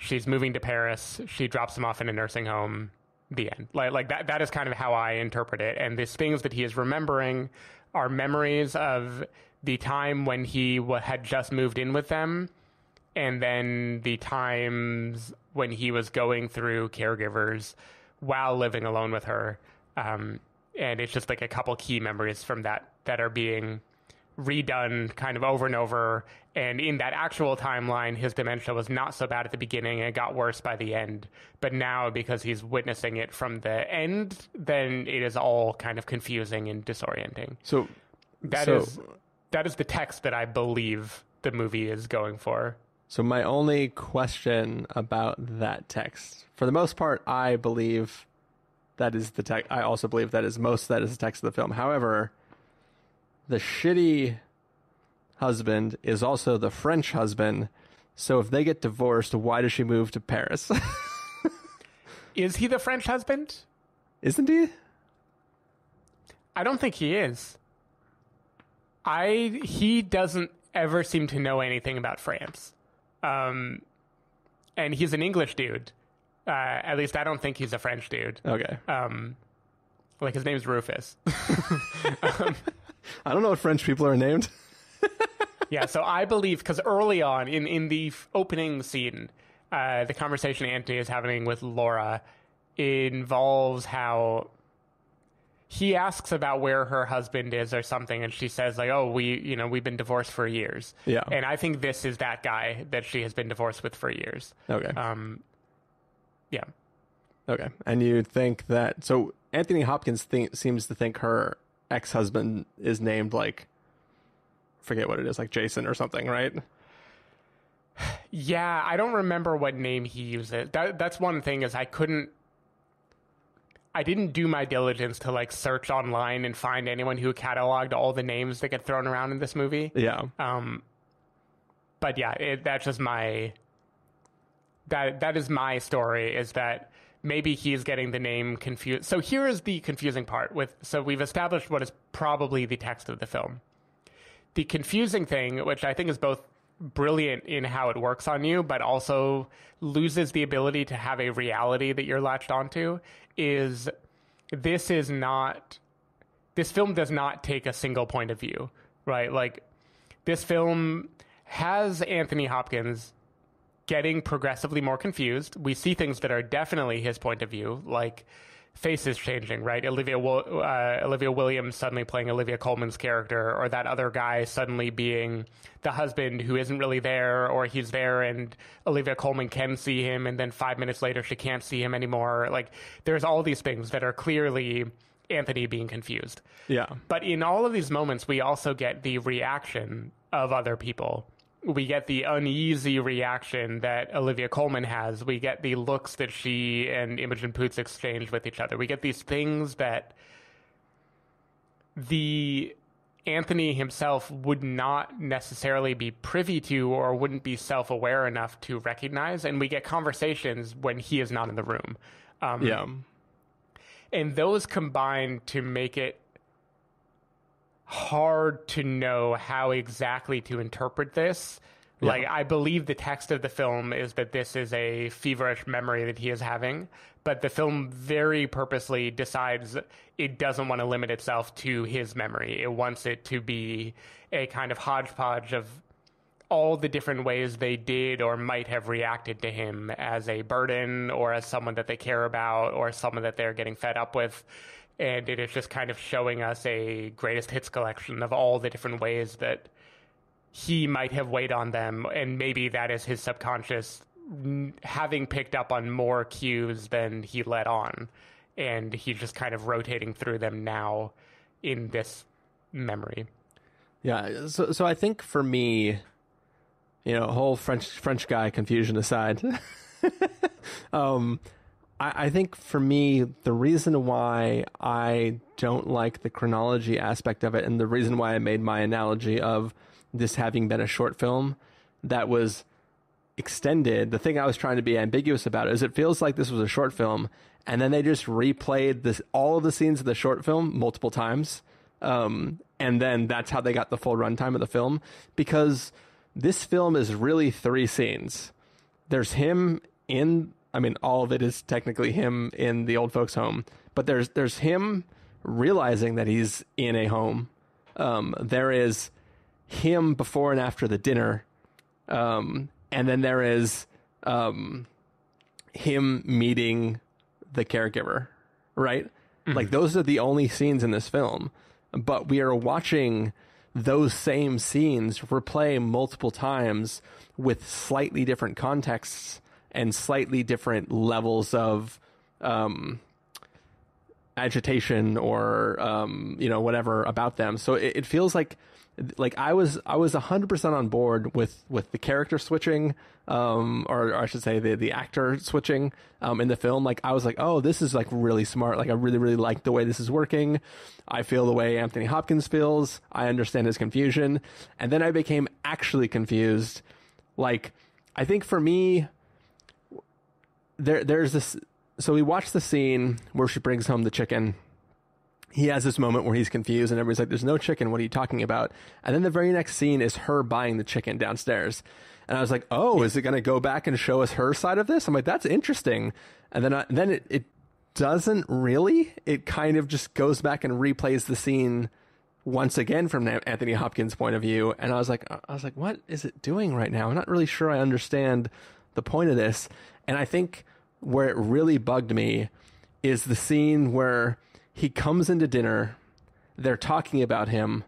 She's moving to Paris. She drops him off in a nursing home. The end. Like, like that. That is kind of how I interpret it. And these things that he is remembering are memories of the time when he w- had just moved in with them, and then the times when he was going through caregivers while living alone with her. Um, and it's just like a couple key memories from that that are being redone kind of over and over. And in that actual timeline, his dementia was not so bad at the beginning and it got worse by the end. But now, because he's witnessing it from the end, then it is all kind of confusing and disorienting. So That so, is that is the text that I believe the movie is going for. So my only question about that text, for the most part, I believe that is the text. I also believe that is most that is the text of the film. However, the shitty husband is also the French husband. So if they get divorced, why does she move to Paris? Is he the French husband? Isn't he? I don't think he is. I he doesn't ever seem to know anything about France. Um, and he's an English dude. Uh, at least I don't think he's a French dude. Okay. Um, like his name's Rufus. I don't know what French people are named. yeah, so I believe because early on in in the opening scene, uh, the conversation Anthony is having with Laura involves how he asks about where her husband is or something, and she says like, "Oh, we you know we've been divorced for years." Yeah. and I think this is that guy that she has been divorced with for years. Okay. Um, yeah. Okay. And you think that so Anthony Hopkins think, seems to think her ex-husband is named like forget what it is, like Jason or something, right? Yeah, I don't remember what name he uses. That that's one thing is I couldn't I didn't do my diligence to like search online and find anyone who cataloged all the names that get thrown around in this movie. Yeah. Um but yeah, it, that's just my that that is my story is that maybe he's getting the name confused. So here is the confusing part with so we've established what is probably the text of the film. The confusing thing, which I think is both brilliant in how it works on you, but also loses the ability to have a reality that you're latched onto, is this is not this film does not take a single point of view, right? Like this film has Anthony Hopkins getting progressively more confused. We see things that are definitely his point of view, like faces changing, right? Olivia uh, Olivia Williams suddenly playing Olivia Colman's character, or that other guy suddenly being the husband who isn't really there, or he's there and Olivia Colman can see him, and then five minutes later she can't see him anymore. Like there's all these things that are clearly Anthony being confused. Yeah. But in all of these moments, we also get the reaction of other people. We get the uneasy reaction that Olivia Colman has. We get the looks that she and Imogen Poots exchange with each other. We get these things that the Anthony himself would not necessarily be privy to or wouldn't be self aware enough to recognize. And we get conversations when he is not in the room. Um, Yeah. and those combine to make it hard to know how exactly to interpret this. Like, I believe the text of the film is that this is a feverish memory that he is having, but the film very purposely decides it doesn't want to limit itself to his memory. It wants it to be a kind of hodgepodge of all the different ways they did or might have reacted to him as a burden or as someone that they care about or someone that they're getting fed up with. And it is just kind of showing us a greatest hits collection of all the different ways that he might have weighed on them. And maybe that is his subconscious having picked up on more cues than he let on. And he's just kind of rotating through them now in this memory. Yeah, so so I think for me, you know, whole French French guy confusion aside, um, I, I think for me the reason why I don't like the chronology aspect of it, and the reason why I made my analogy of this having been a short film that was extended, the thing I was trying to be ambiguous about is it feels like this was a short film, and then they just replayed this all of the scenes of the short film multiple times. Um, and then that's how they got the full runtime of the film because this film is really three scenes. There's him in I mean all of it is technically him in the old folks home, but there's there's him realizing that he's in a home. Um, there is him before and after the dinner. Um, and then there is um, him meeting the caregiver, right? Like those are the only scenes in this film, but we are watching those same scenes replay multiple times with slightly different contexts and slightly different levels of um, agitation or um, you know whatever about them. So it, it feels like like I was I was hundred percent on board with with the character switching, um, or, or I should say the the actor switching um, in the film. Like I was like, oh, this is like really smart. Like I really really like the way this is working. I feel the way Anthony Hopkins feels. I understand his confusion, and then I became actually confused. Like I think for me, there there's this. So we watch the scene where she brings home the chicken he has this moment where he's confused and everybody's like, there's no chicken. What are you talking about? And then the very next scene is her buying the chicken downstairs. And I was like, oh, is it going to go back and show us her side of this? I'm like, that's interesting. And then, I, then it, it doesn't really. It kind of just goes back and replays the scene once again from Anthony Hopkins' point of view. And I was like, I was like, what is it doing right now? I'm not really sure I understand the point of this. And I think where it really bugged me is the scene where he comes into dinner, they're talking about him,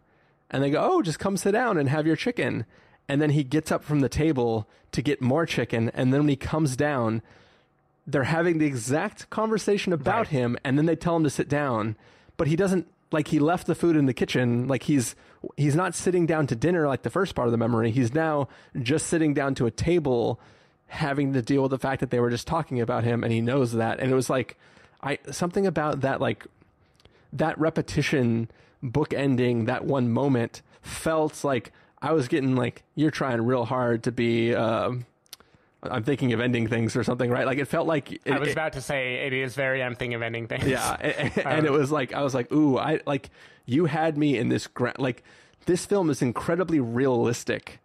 and they go, Oh, just come sit down and have your chicken. And then he gets up from the table to get more chicken. And then when he comes down, they're having the exact conversation about Right. him. And then they tell him to sit down. But he doesn't, like, he left the food in the kitchen. Like, he's. He's not sitting down to dinner like the first part of the memory. He's now just sitting down to a table, having to deal with the fact that they were just talking about him, and he knows that. And it was like, I something about that like that repetition bookending that one moment felt like I was getting like you're trying real hard to be um I'm thinking of ending things or something, right? Like it felt like it, I was about to say it is very I'm thinking of ending things. yeah, and, and it was like I was like, ooh, I like you had me in this gra- like this film is incredibly realistic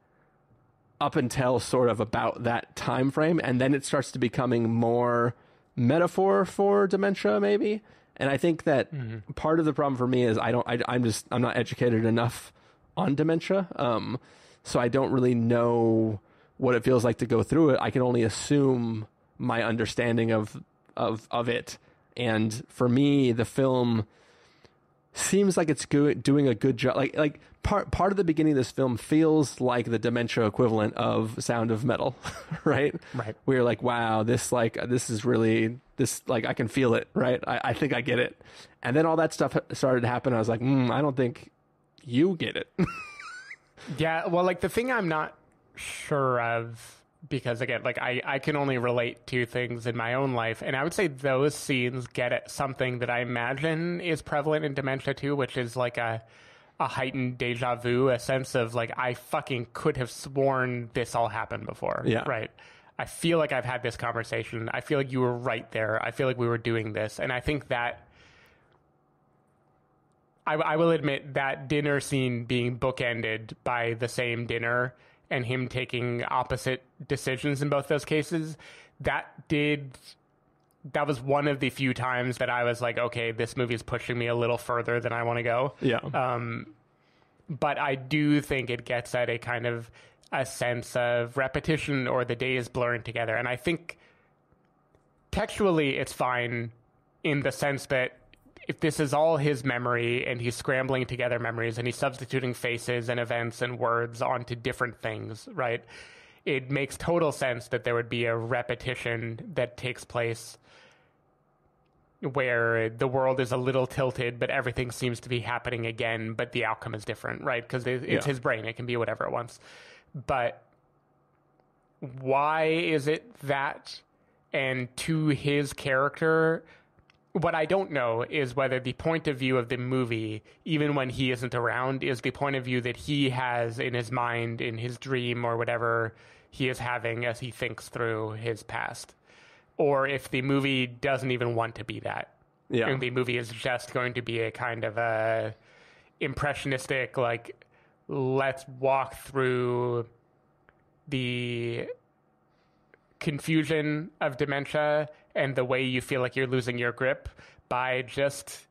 up until sort of about that time frame, and then it starts to becoming more metaphor for dementia, maybe. And I think that part of the problem for me is I don't, I, I'm just, I'm not educated enough on dementia, um, so I don't really know what it feels like to go through it. I can only assume my understanding of of of it. And for me, the film seems like it's doing a good job. Like like part part of the beginning of this film feels like the dementia equivalent of Sound of Metal, right? Right. We're like, wow, this like this is really this like I can feel it, right? I, I think I get it. And then all that stuff started to happen. I was like, mm, I don't think you get it. Yeah, well, like the thing I'm not sure of, because again, like I, I can only relate to things in my own life, and I would say those scenes get at something that I imagine is prevalent in dementia too, which is like a a heightened deja vu, a sense of like I fucking could have sworn this all happened before. Yeah. Right. I feel like I've had this conversation. I feel like you were right there. I feel like we were doing this, and I think that I, I will admit that dinner scene being bookended by the same dinner and him taking opposite decisions in both those cases, that did. That was one of the few times that I was like, okay, this movie is pushing me a little further than I want to go. yeah. Um, but I do think it gets at a kind of a sense of repetition or the days blurring together. And I think textually it's fine in the sense that if this is all his memory and he's scrambling together memories and he's substituting faces and events and words onto different things, right? It makes total sense that there would be a repetition that takes place where the world is a little tilted, but everything seems to be happening again, but the outcome is different, right? Because it's Yeah. his brain; it can be whatever it wants. But why is it that? And to his character, what I don't know is whether the point of view of the movie, even when he isn't around, is the point of view that he has in his mind, in his dream, or whatever he is having as he thinks through his past. Or if the movie doesn't even want to be that. Yeah. And the movie is just going to be a kind of a impressionistic, like, let's walk through the confusion of dementia and the way you feel like you're losing your grip by just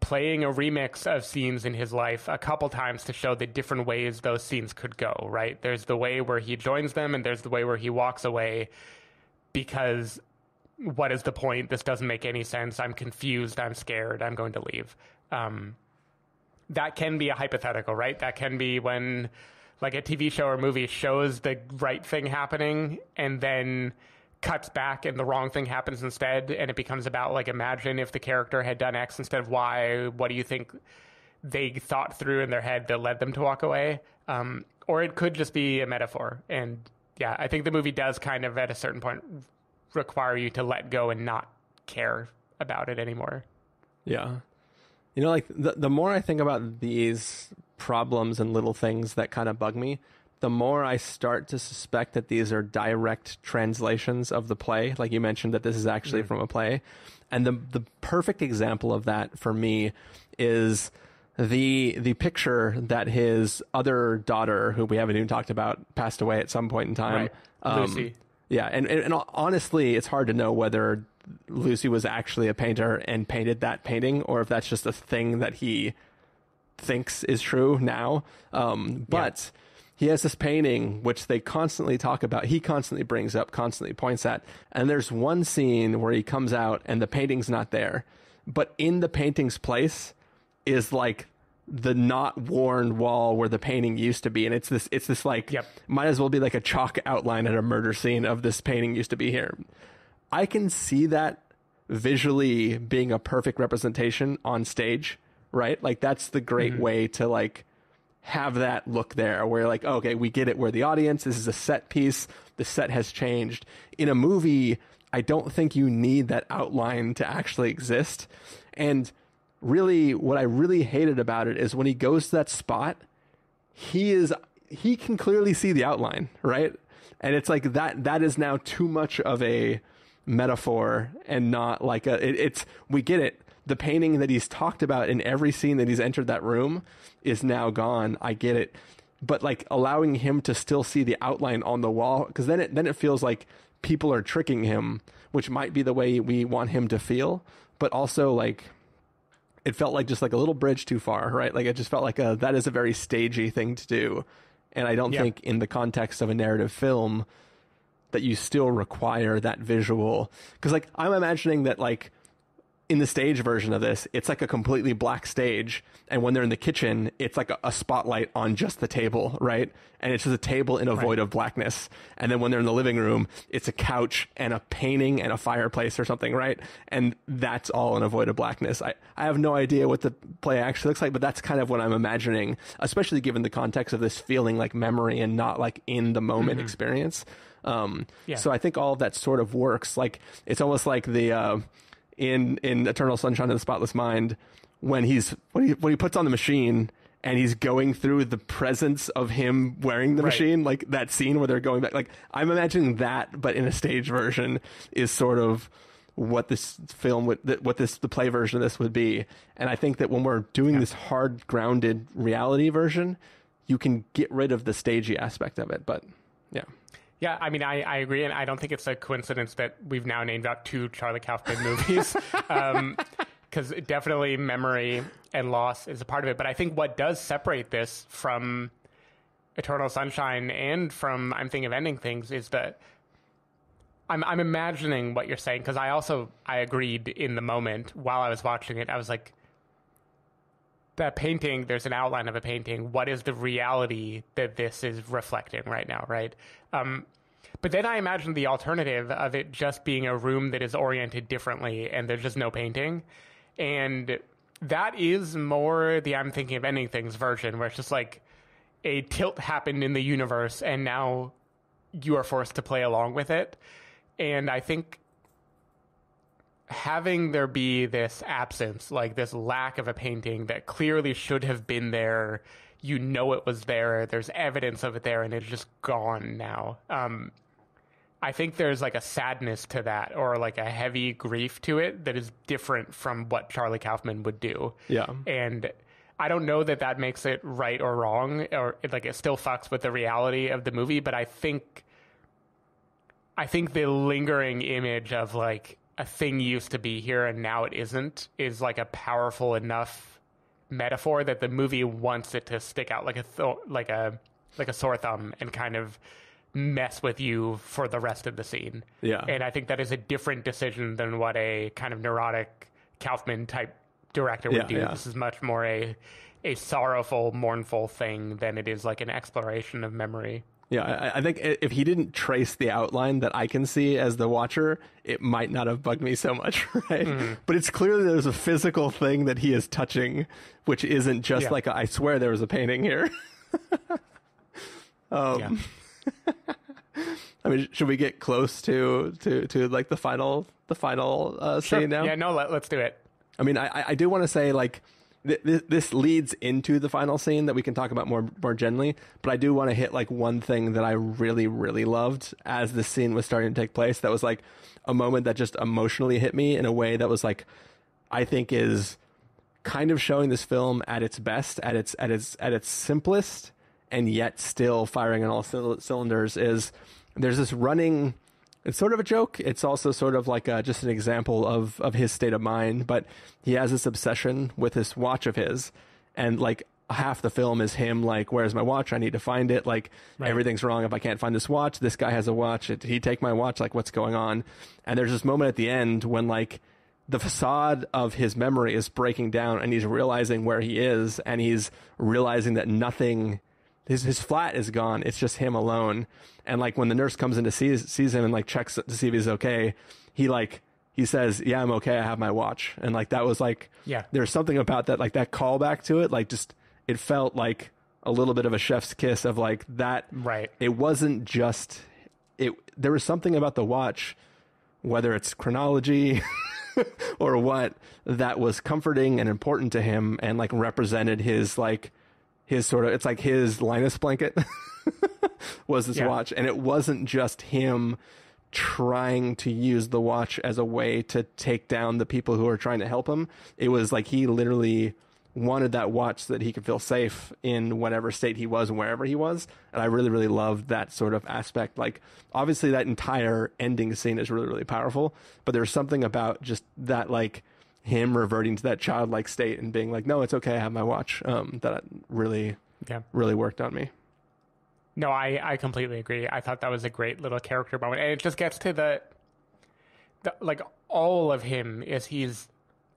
playing a remix of scenes in his life a couple times to show the different ways those scenes could go, right? There's the way where he joins them and there's the way where he walks away because what is the point? This doesn't make any sense. I'm confused. I'm scared. I'm going to leave. Um, that can be a hypothetical, right? That can be when like a TV show or movie shows the right thing happening and then cuts back and the wrong thing happens instead and it becomes about like imagine if the character had done X instead of Y, what do you think they thought through in their head that led them to walk away? Um, or it could just be a metaphor. And yeah, I think the movie does kind of at a certain point require you to let go and not care about it anymore. Yeah. You know, like the the more I think about these problems and little things that kind of bug me, the more I start to suspect that these are direct translations of the play. Like you mentioned that this is actually mm. from a play. And the the perfect example of that for me is the the picture that his other daughter, who we haven't even talked about, passed away at some point in time. Right. Um, Lucy. Yeah, and, and, and honestly, it's hard to know whether Lucy was actually a painter and painted that painting, or if that's just a thing that he thinks is true now. Um, but he has this painting which they constantly talk about. He constantly brings up, constantly points at. And there's one scene where he comes out and the painting's not there, but in the painting's place is like the not worn wall where the painting used to be and it's this it's this like Yep. might as well be like a chalk outline at a murder scene of this painting used to be here i can see that visually being a perfect representation on stage right? Like that's the great mm-hmm. way to like have that look there where like okay we get it we're the audience this is a set piece the set has changed. In a movie i don't think you need that outline to actually exist. And really what i really hated about it is when he goes to that spot he is he can clearly see the outline right? And it's like that that is now too much of a metaphor and not like a it, it's we get it the painting that he's talked about in every scene that he's entered that room is now gone i get it but like allowing him to still see the outline on the wall because then it then it feels like people are tricking him which might be the way we want him to feel but also like it felt like just like a little bridge too far, right? Like it just felt like a that is a very stagey thing to do. And I don't Yeah. think in the context of a narrative film that you still require that visual cuz like I'm imagining that like in the stage version of this, it's like a completely black stage. And when they're in the kitchen, it's like a, a spotlight on just the table, right? And it's just a table in a void of blackness. And then when they're in the living room, it's a couch and a painting and a fireplace or something, right? And that's all in a void of blackness. I, I have no idea what the play actually looks like, but that's kind of what I'm imagining, especially given the context of this feeling like memory and not like in the moment experience. Um, Yeah. So I think all of that sort of works. Like it's almost like the, uh, in in Eternal Sunshine of the Spotless Mind when he's when he when he puts on the machine and he's going through the presence of him wearing the Right. machine like that scene where they're going back like I'm imagining that but in a stage version is sort of what this film would that- what this the play version of this would be. And I think that when we're doing this hard grounded reality version you can get rid of the stagey aspect of it but yeah Yeah, I mean, I, I agree, and I don't think it's a coincidence that we've now named out two Charlie Kaufman movies, um, because definitely memory and loss is a part of it. But I think what does separate this from Eternal Sunshine and from I'm thinking of ending things is that I'm I'm imagining what you're saying because I also I agreed in the moment while I was watching it. I was like, that painting. There's an outline of a painting. What is the reality that this is reflecting right now? Right. Um, but then I imagine the alternative of it just being a room that is oriented differently and there's just no painting, and that is more the I'm thinking of ending things version where it's just like a tilt happened in the universe and now you are forced to play along with it. And I think having there be this absence, like this lack of a painting that clearly should have been there, you know it was there, there's evidence of it there, and it's just gone now. Um, I think there's like a sadness to that or like a heavy grief to it that is different from what Charlie Kaufman would do. Yeah. And I don't know that that makes it right or wrong or like it still fucks with the reality of the movie, but I think I think the lingering image of like a thing used to be here and now it isn't is like a powerful enough metaphor that the movie wants it to stick out like a th- like a like a sore thumb and kind of mess with you for the rest of the scene. Yeah. And I think that is a different decision than what a kind of neurotic Kaufman type director would Yeah, do. yeah. This is much more a a sorrowful, mournful thing than it is like an exploration of memory. Yeah, I, I think if he didn't trace the outline that I can see as the watcher, it might not have bugged me so much, right? Mm-hmm. But it's clearly there's a physical thing that he is touching, which isn't just Yeah. like a, I swear there was a painting here. Um, yeah. I mean, should we get close to to to like the final the final uh, Sure. scene now? Yeah, no, let, let's do it. I mean, I, I do want to say like th- th- this leads into the final scene that we can talk about more more generally. But I do want to hit like one thing that I really really loved as the scene was starting to take place. That was like a moment that just emotionally hit me in a way that was like I think is kind of showing this film at its best, at its at its at its simplest, and yet still firing on all cyl- cylinders. Is there's this running it's sort of a joke. It's also sort of like a, just an example of of his state of mind. But he has this obsession with this watch of his, and like half the film is him like, "Where's my watch? I need to find it." Like everything's wrong if I can't find this watch. This guy has a watch. Did he take my watch? Like what's going on? And there's this moment at the end when like the facade of his memory is breaking down, and he's realizing where he is, and he's realizing that nothing his his flat is gone. It's just him alone. And like when the nurse comes in to see sees him and like checks to see if he's okay, he like he says, "Yeah, I'm okay. I have my watch." And like that was like Yeah. there's something about that like that callback to it like just it felt like a little bit of a chef's kiss of like that Right. it wasn't just it there was something about the watch whether it's chronology or what that was comforting and important to him and like represented his like his sort of it's like his Linus blanket was this Yeah. watch. And it wasn't just him trying to use the watch as a way to take down the people who are trying to help him. It was like he literally wanted that watch so that he could feel safe in whatever state he was and wherever he was. And i really really loved that sort of aspect. Like obviously that entire ending scene is really really powerful but there's something about just that like him reverting to that childlike state and being like no it's okay i have my watch um that really Yeah. really worked on me No, I, I completely agree. I thought that was a great little character moment. And it just gets to the, the like all of him is he's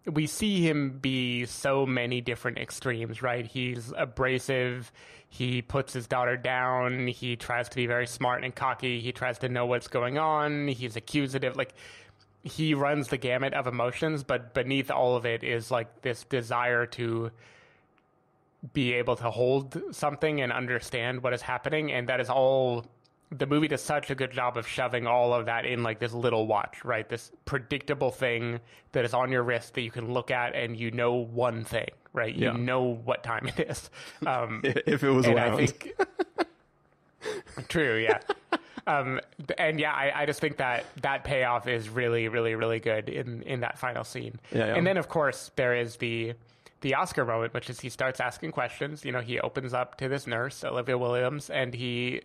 we see him be so many different extremes, right? He's abrasive, he puts his daughter down, he tries to be very smart and cocky, he tries to know what's going on, he's accusative, like he runs the gamut of emotions, but beneath all of it is like this desire to be able to hold something and understand what is happening and that is all the movie does such a good job of shoving all of that in like this little watch right this predictable thing that is on your wrist that you can look at and you know one thing right you Yeah. know what time it is um if it was and I think true, yeah. Um, and yeah, I, I just think that that payoff is really, really, really good in in that final scene. Yeah, yeah. And then, of course, there is the the Oscar moment, which is he starts asking questions. You know, he opens up to this nurse, Olivia Williams, and he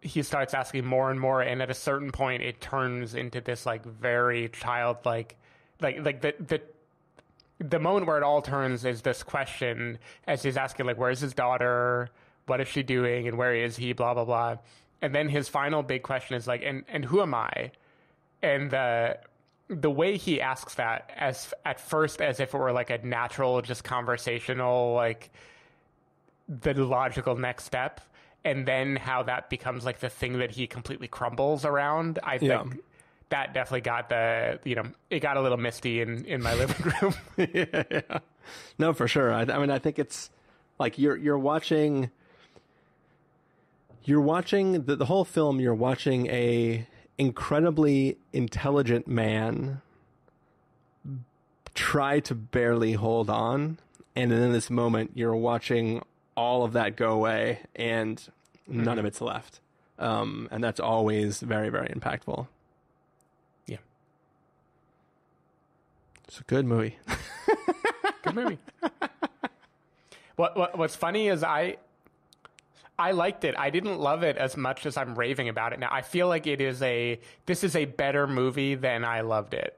he starts asking more and more. And at a certain point, it turns into this like very childlike, like like the the the moment where it all turns is this question as he's asking like where's his daughter what is she doing and where is he? Blah blah blah. And then his final big question is like, and and who am I? And the the way he asks that as at first as if it were like a natural, just conversational, like the logical next step, and then how that becomes like the thing that he completely crumbles around. I think that definitely got the you know it got a little misty in in my living room. yeah. No, for sure. I, I mean, I think it's like you're you're watching. You're watching the, the whole film. You're watching a incredibly intelligent man try to barely hold on, and in this moment, you're watching all of that go away, and none of it's left. Um, and that's always very, very impactful. yeah, It's a good movie. good movie. what, what what's funny is I I liked it. I didn't love it as much as I'm raving about it now. I feel like it is a this is a better movie than I loved it.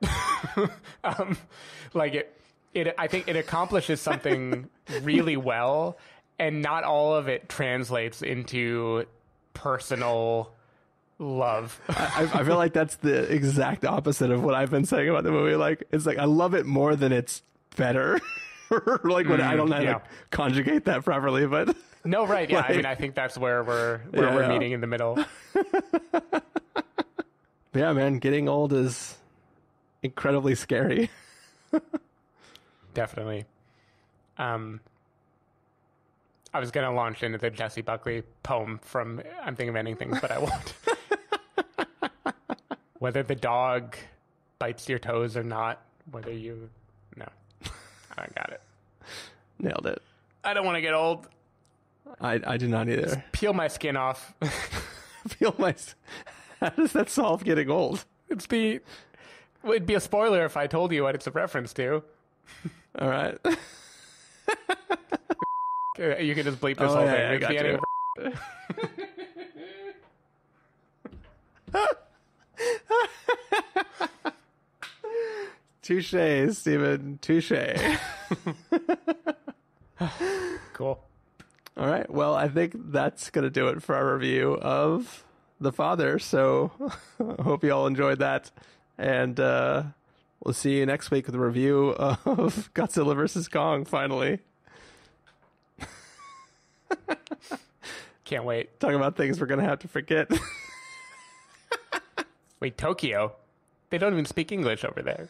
um, like it, it. I think it accomplishes something really well, and not all of it translates into personal love. I, I feel like that's the exact opposite of what I've been saying about the movie. Like, it's like I love it more than it's better. like when I don't know how yeah. to conjugate that properly, but no, right? Yeah, I mean, I think that's where we're where we're Yeah. meeting in the middle. yeah, man, getting old is incredibly scary. Definitely. Um, I was gonna launch into the Jessie Buckley poem from "I'm Thinking of Ending Things," but I won't. whether the dog bites your toes or not, whether you no, I got it. Nailed it. I don't want to get old. I I do not either. Peel my skin off. feel my. How does that solve getting old? it's the. It'd be a spoiler if I told you what it's a reference to. All right. Uh, You can just bleep this Oh, whole yeah, thing. yeah, I got you. Touche, Stephen. Touche. Cool. All right. Well, I think that's going to do it for our review of The Father. So I hope you all enjoyed that. And uh, we'll see you next week with a review of Godzilla vs. Kong, finally. Can't wait. Talking about things we're going to have to forget. Wait, Tokyo? They don't even speak English over there.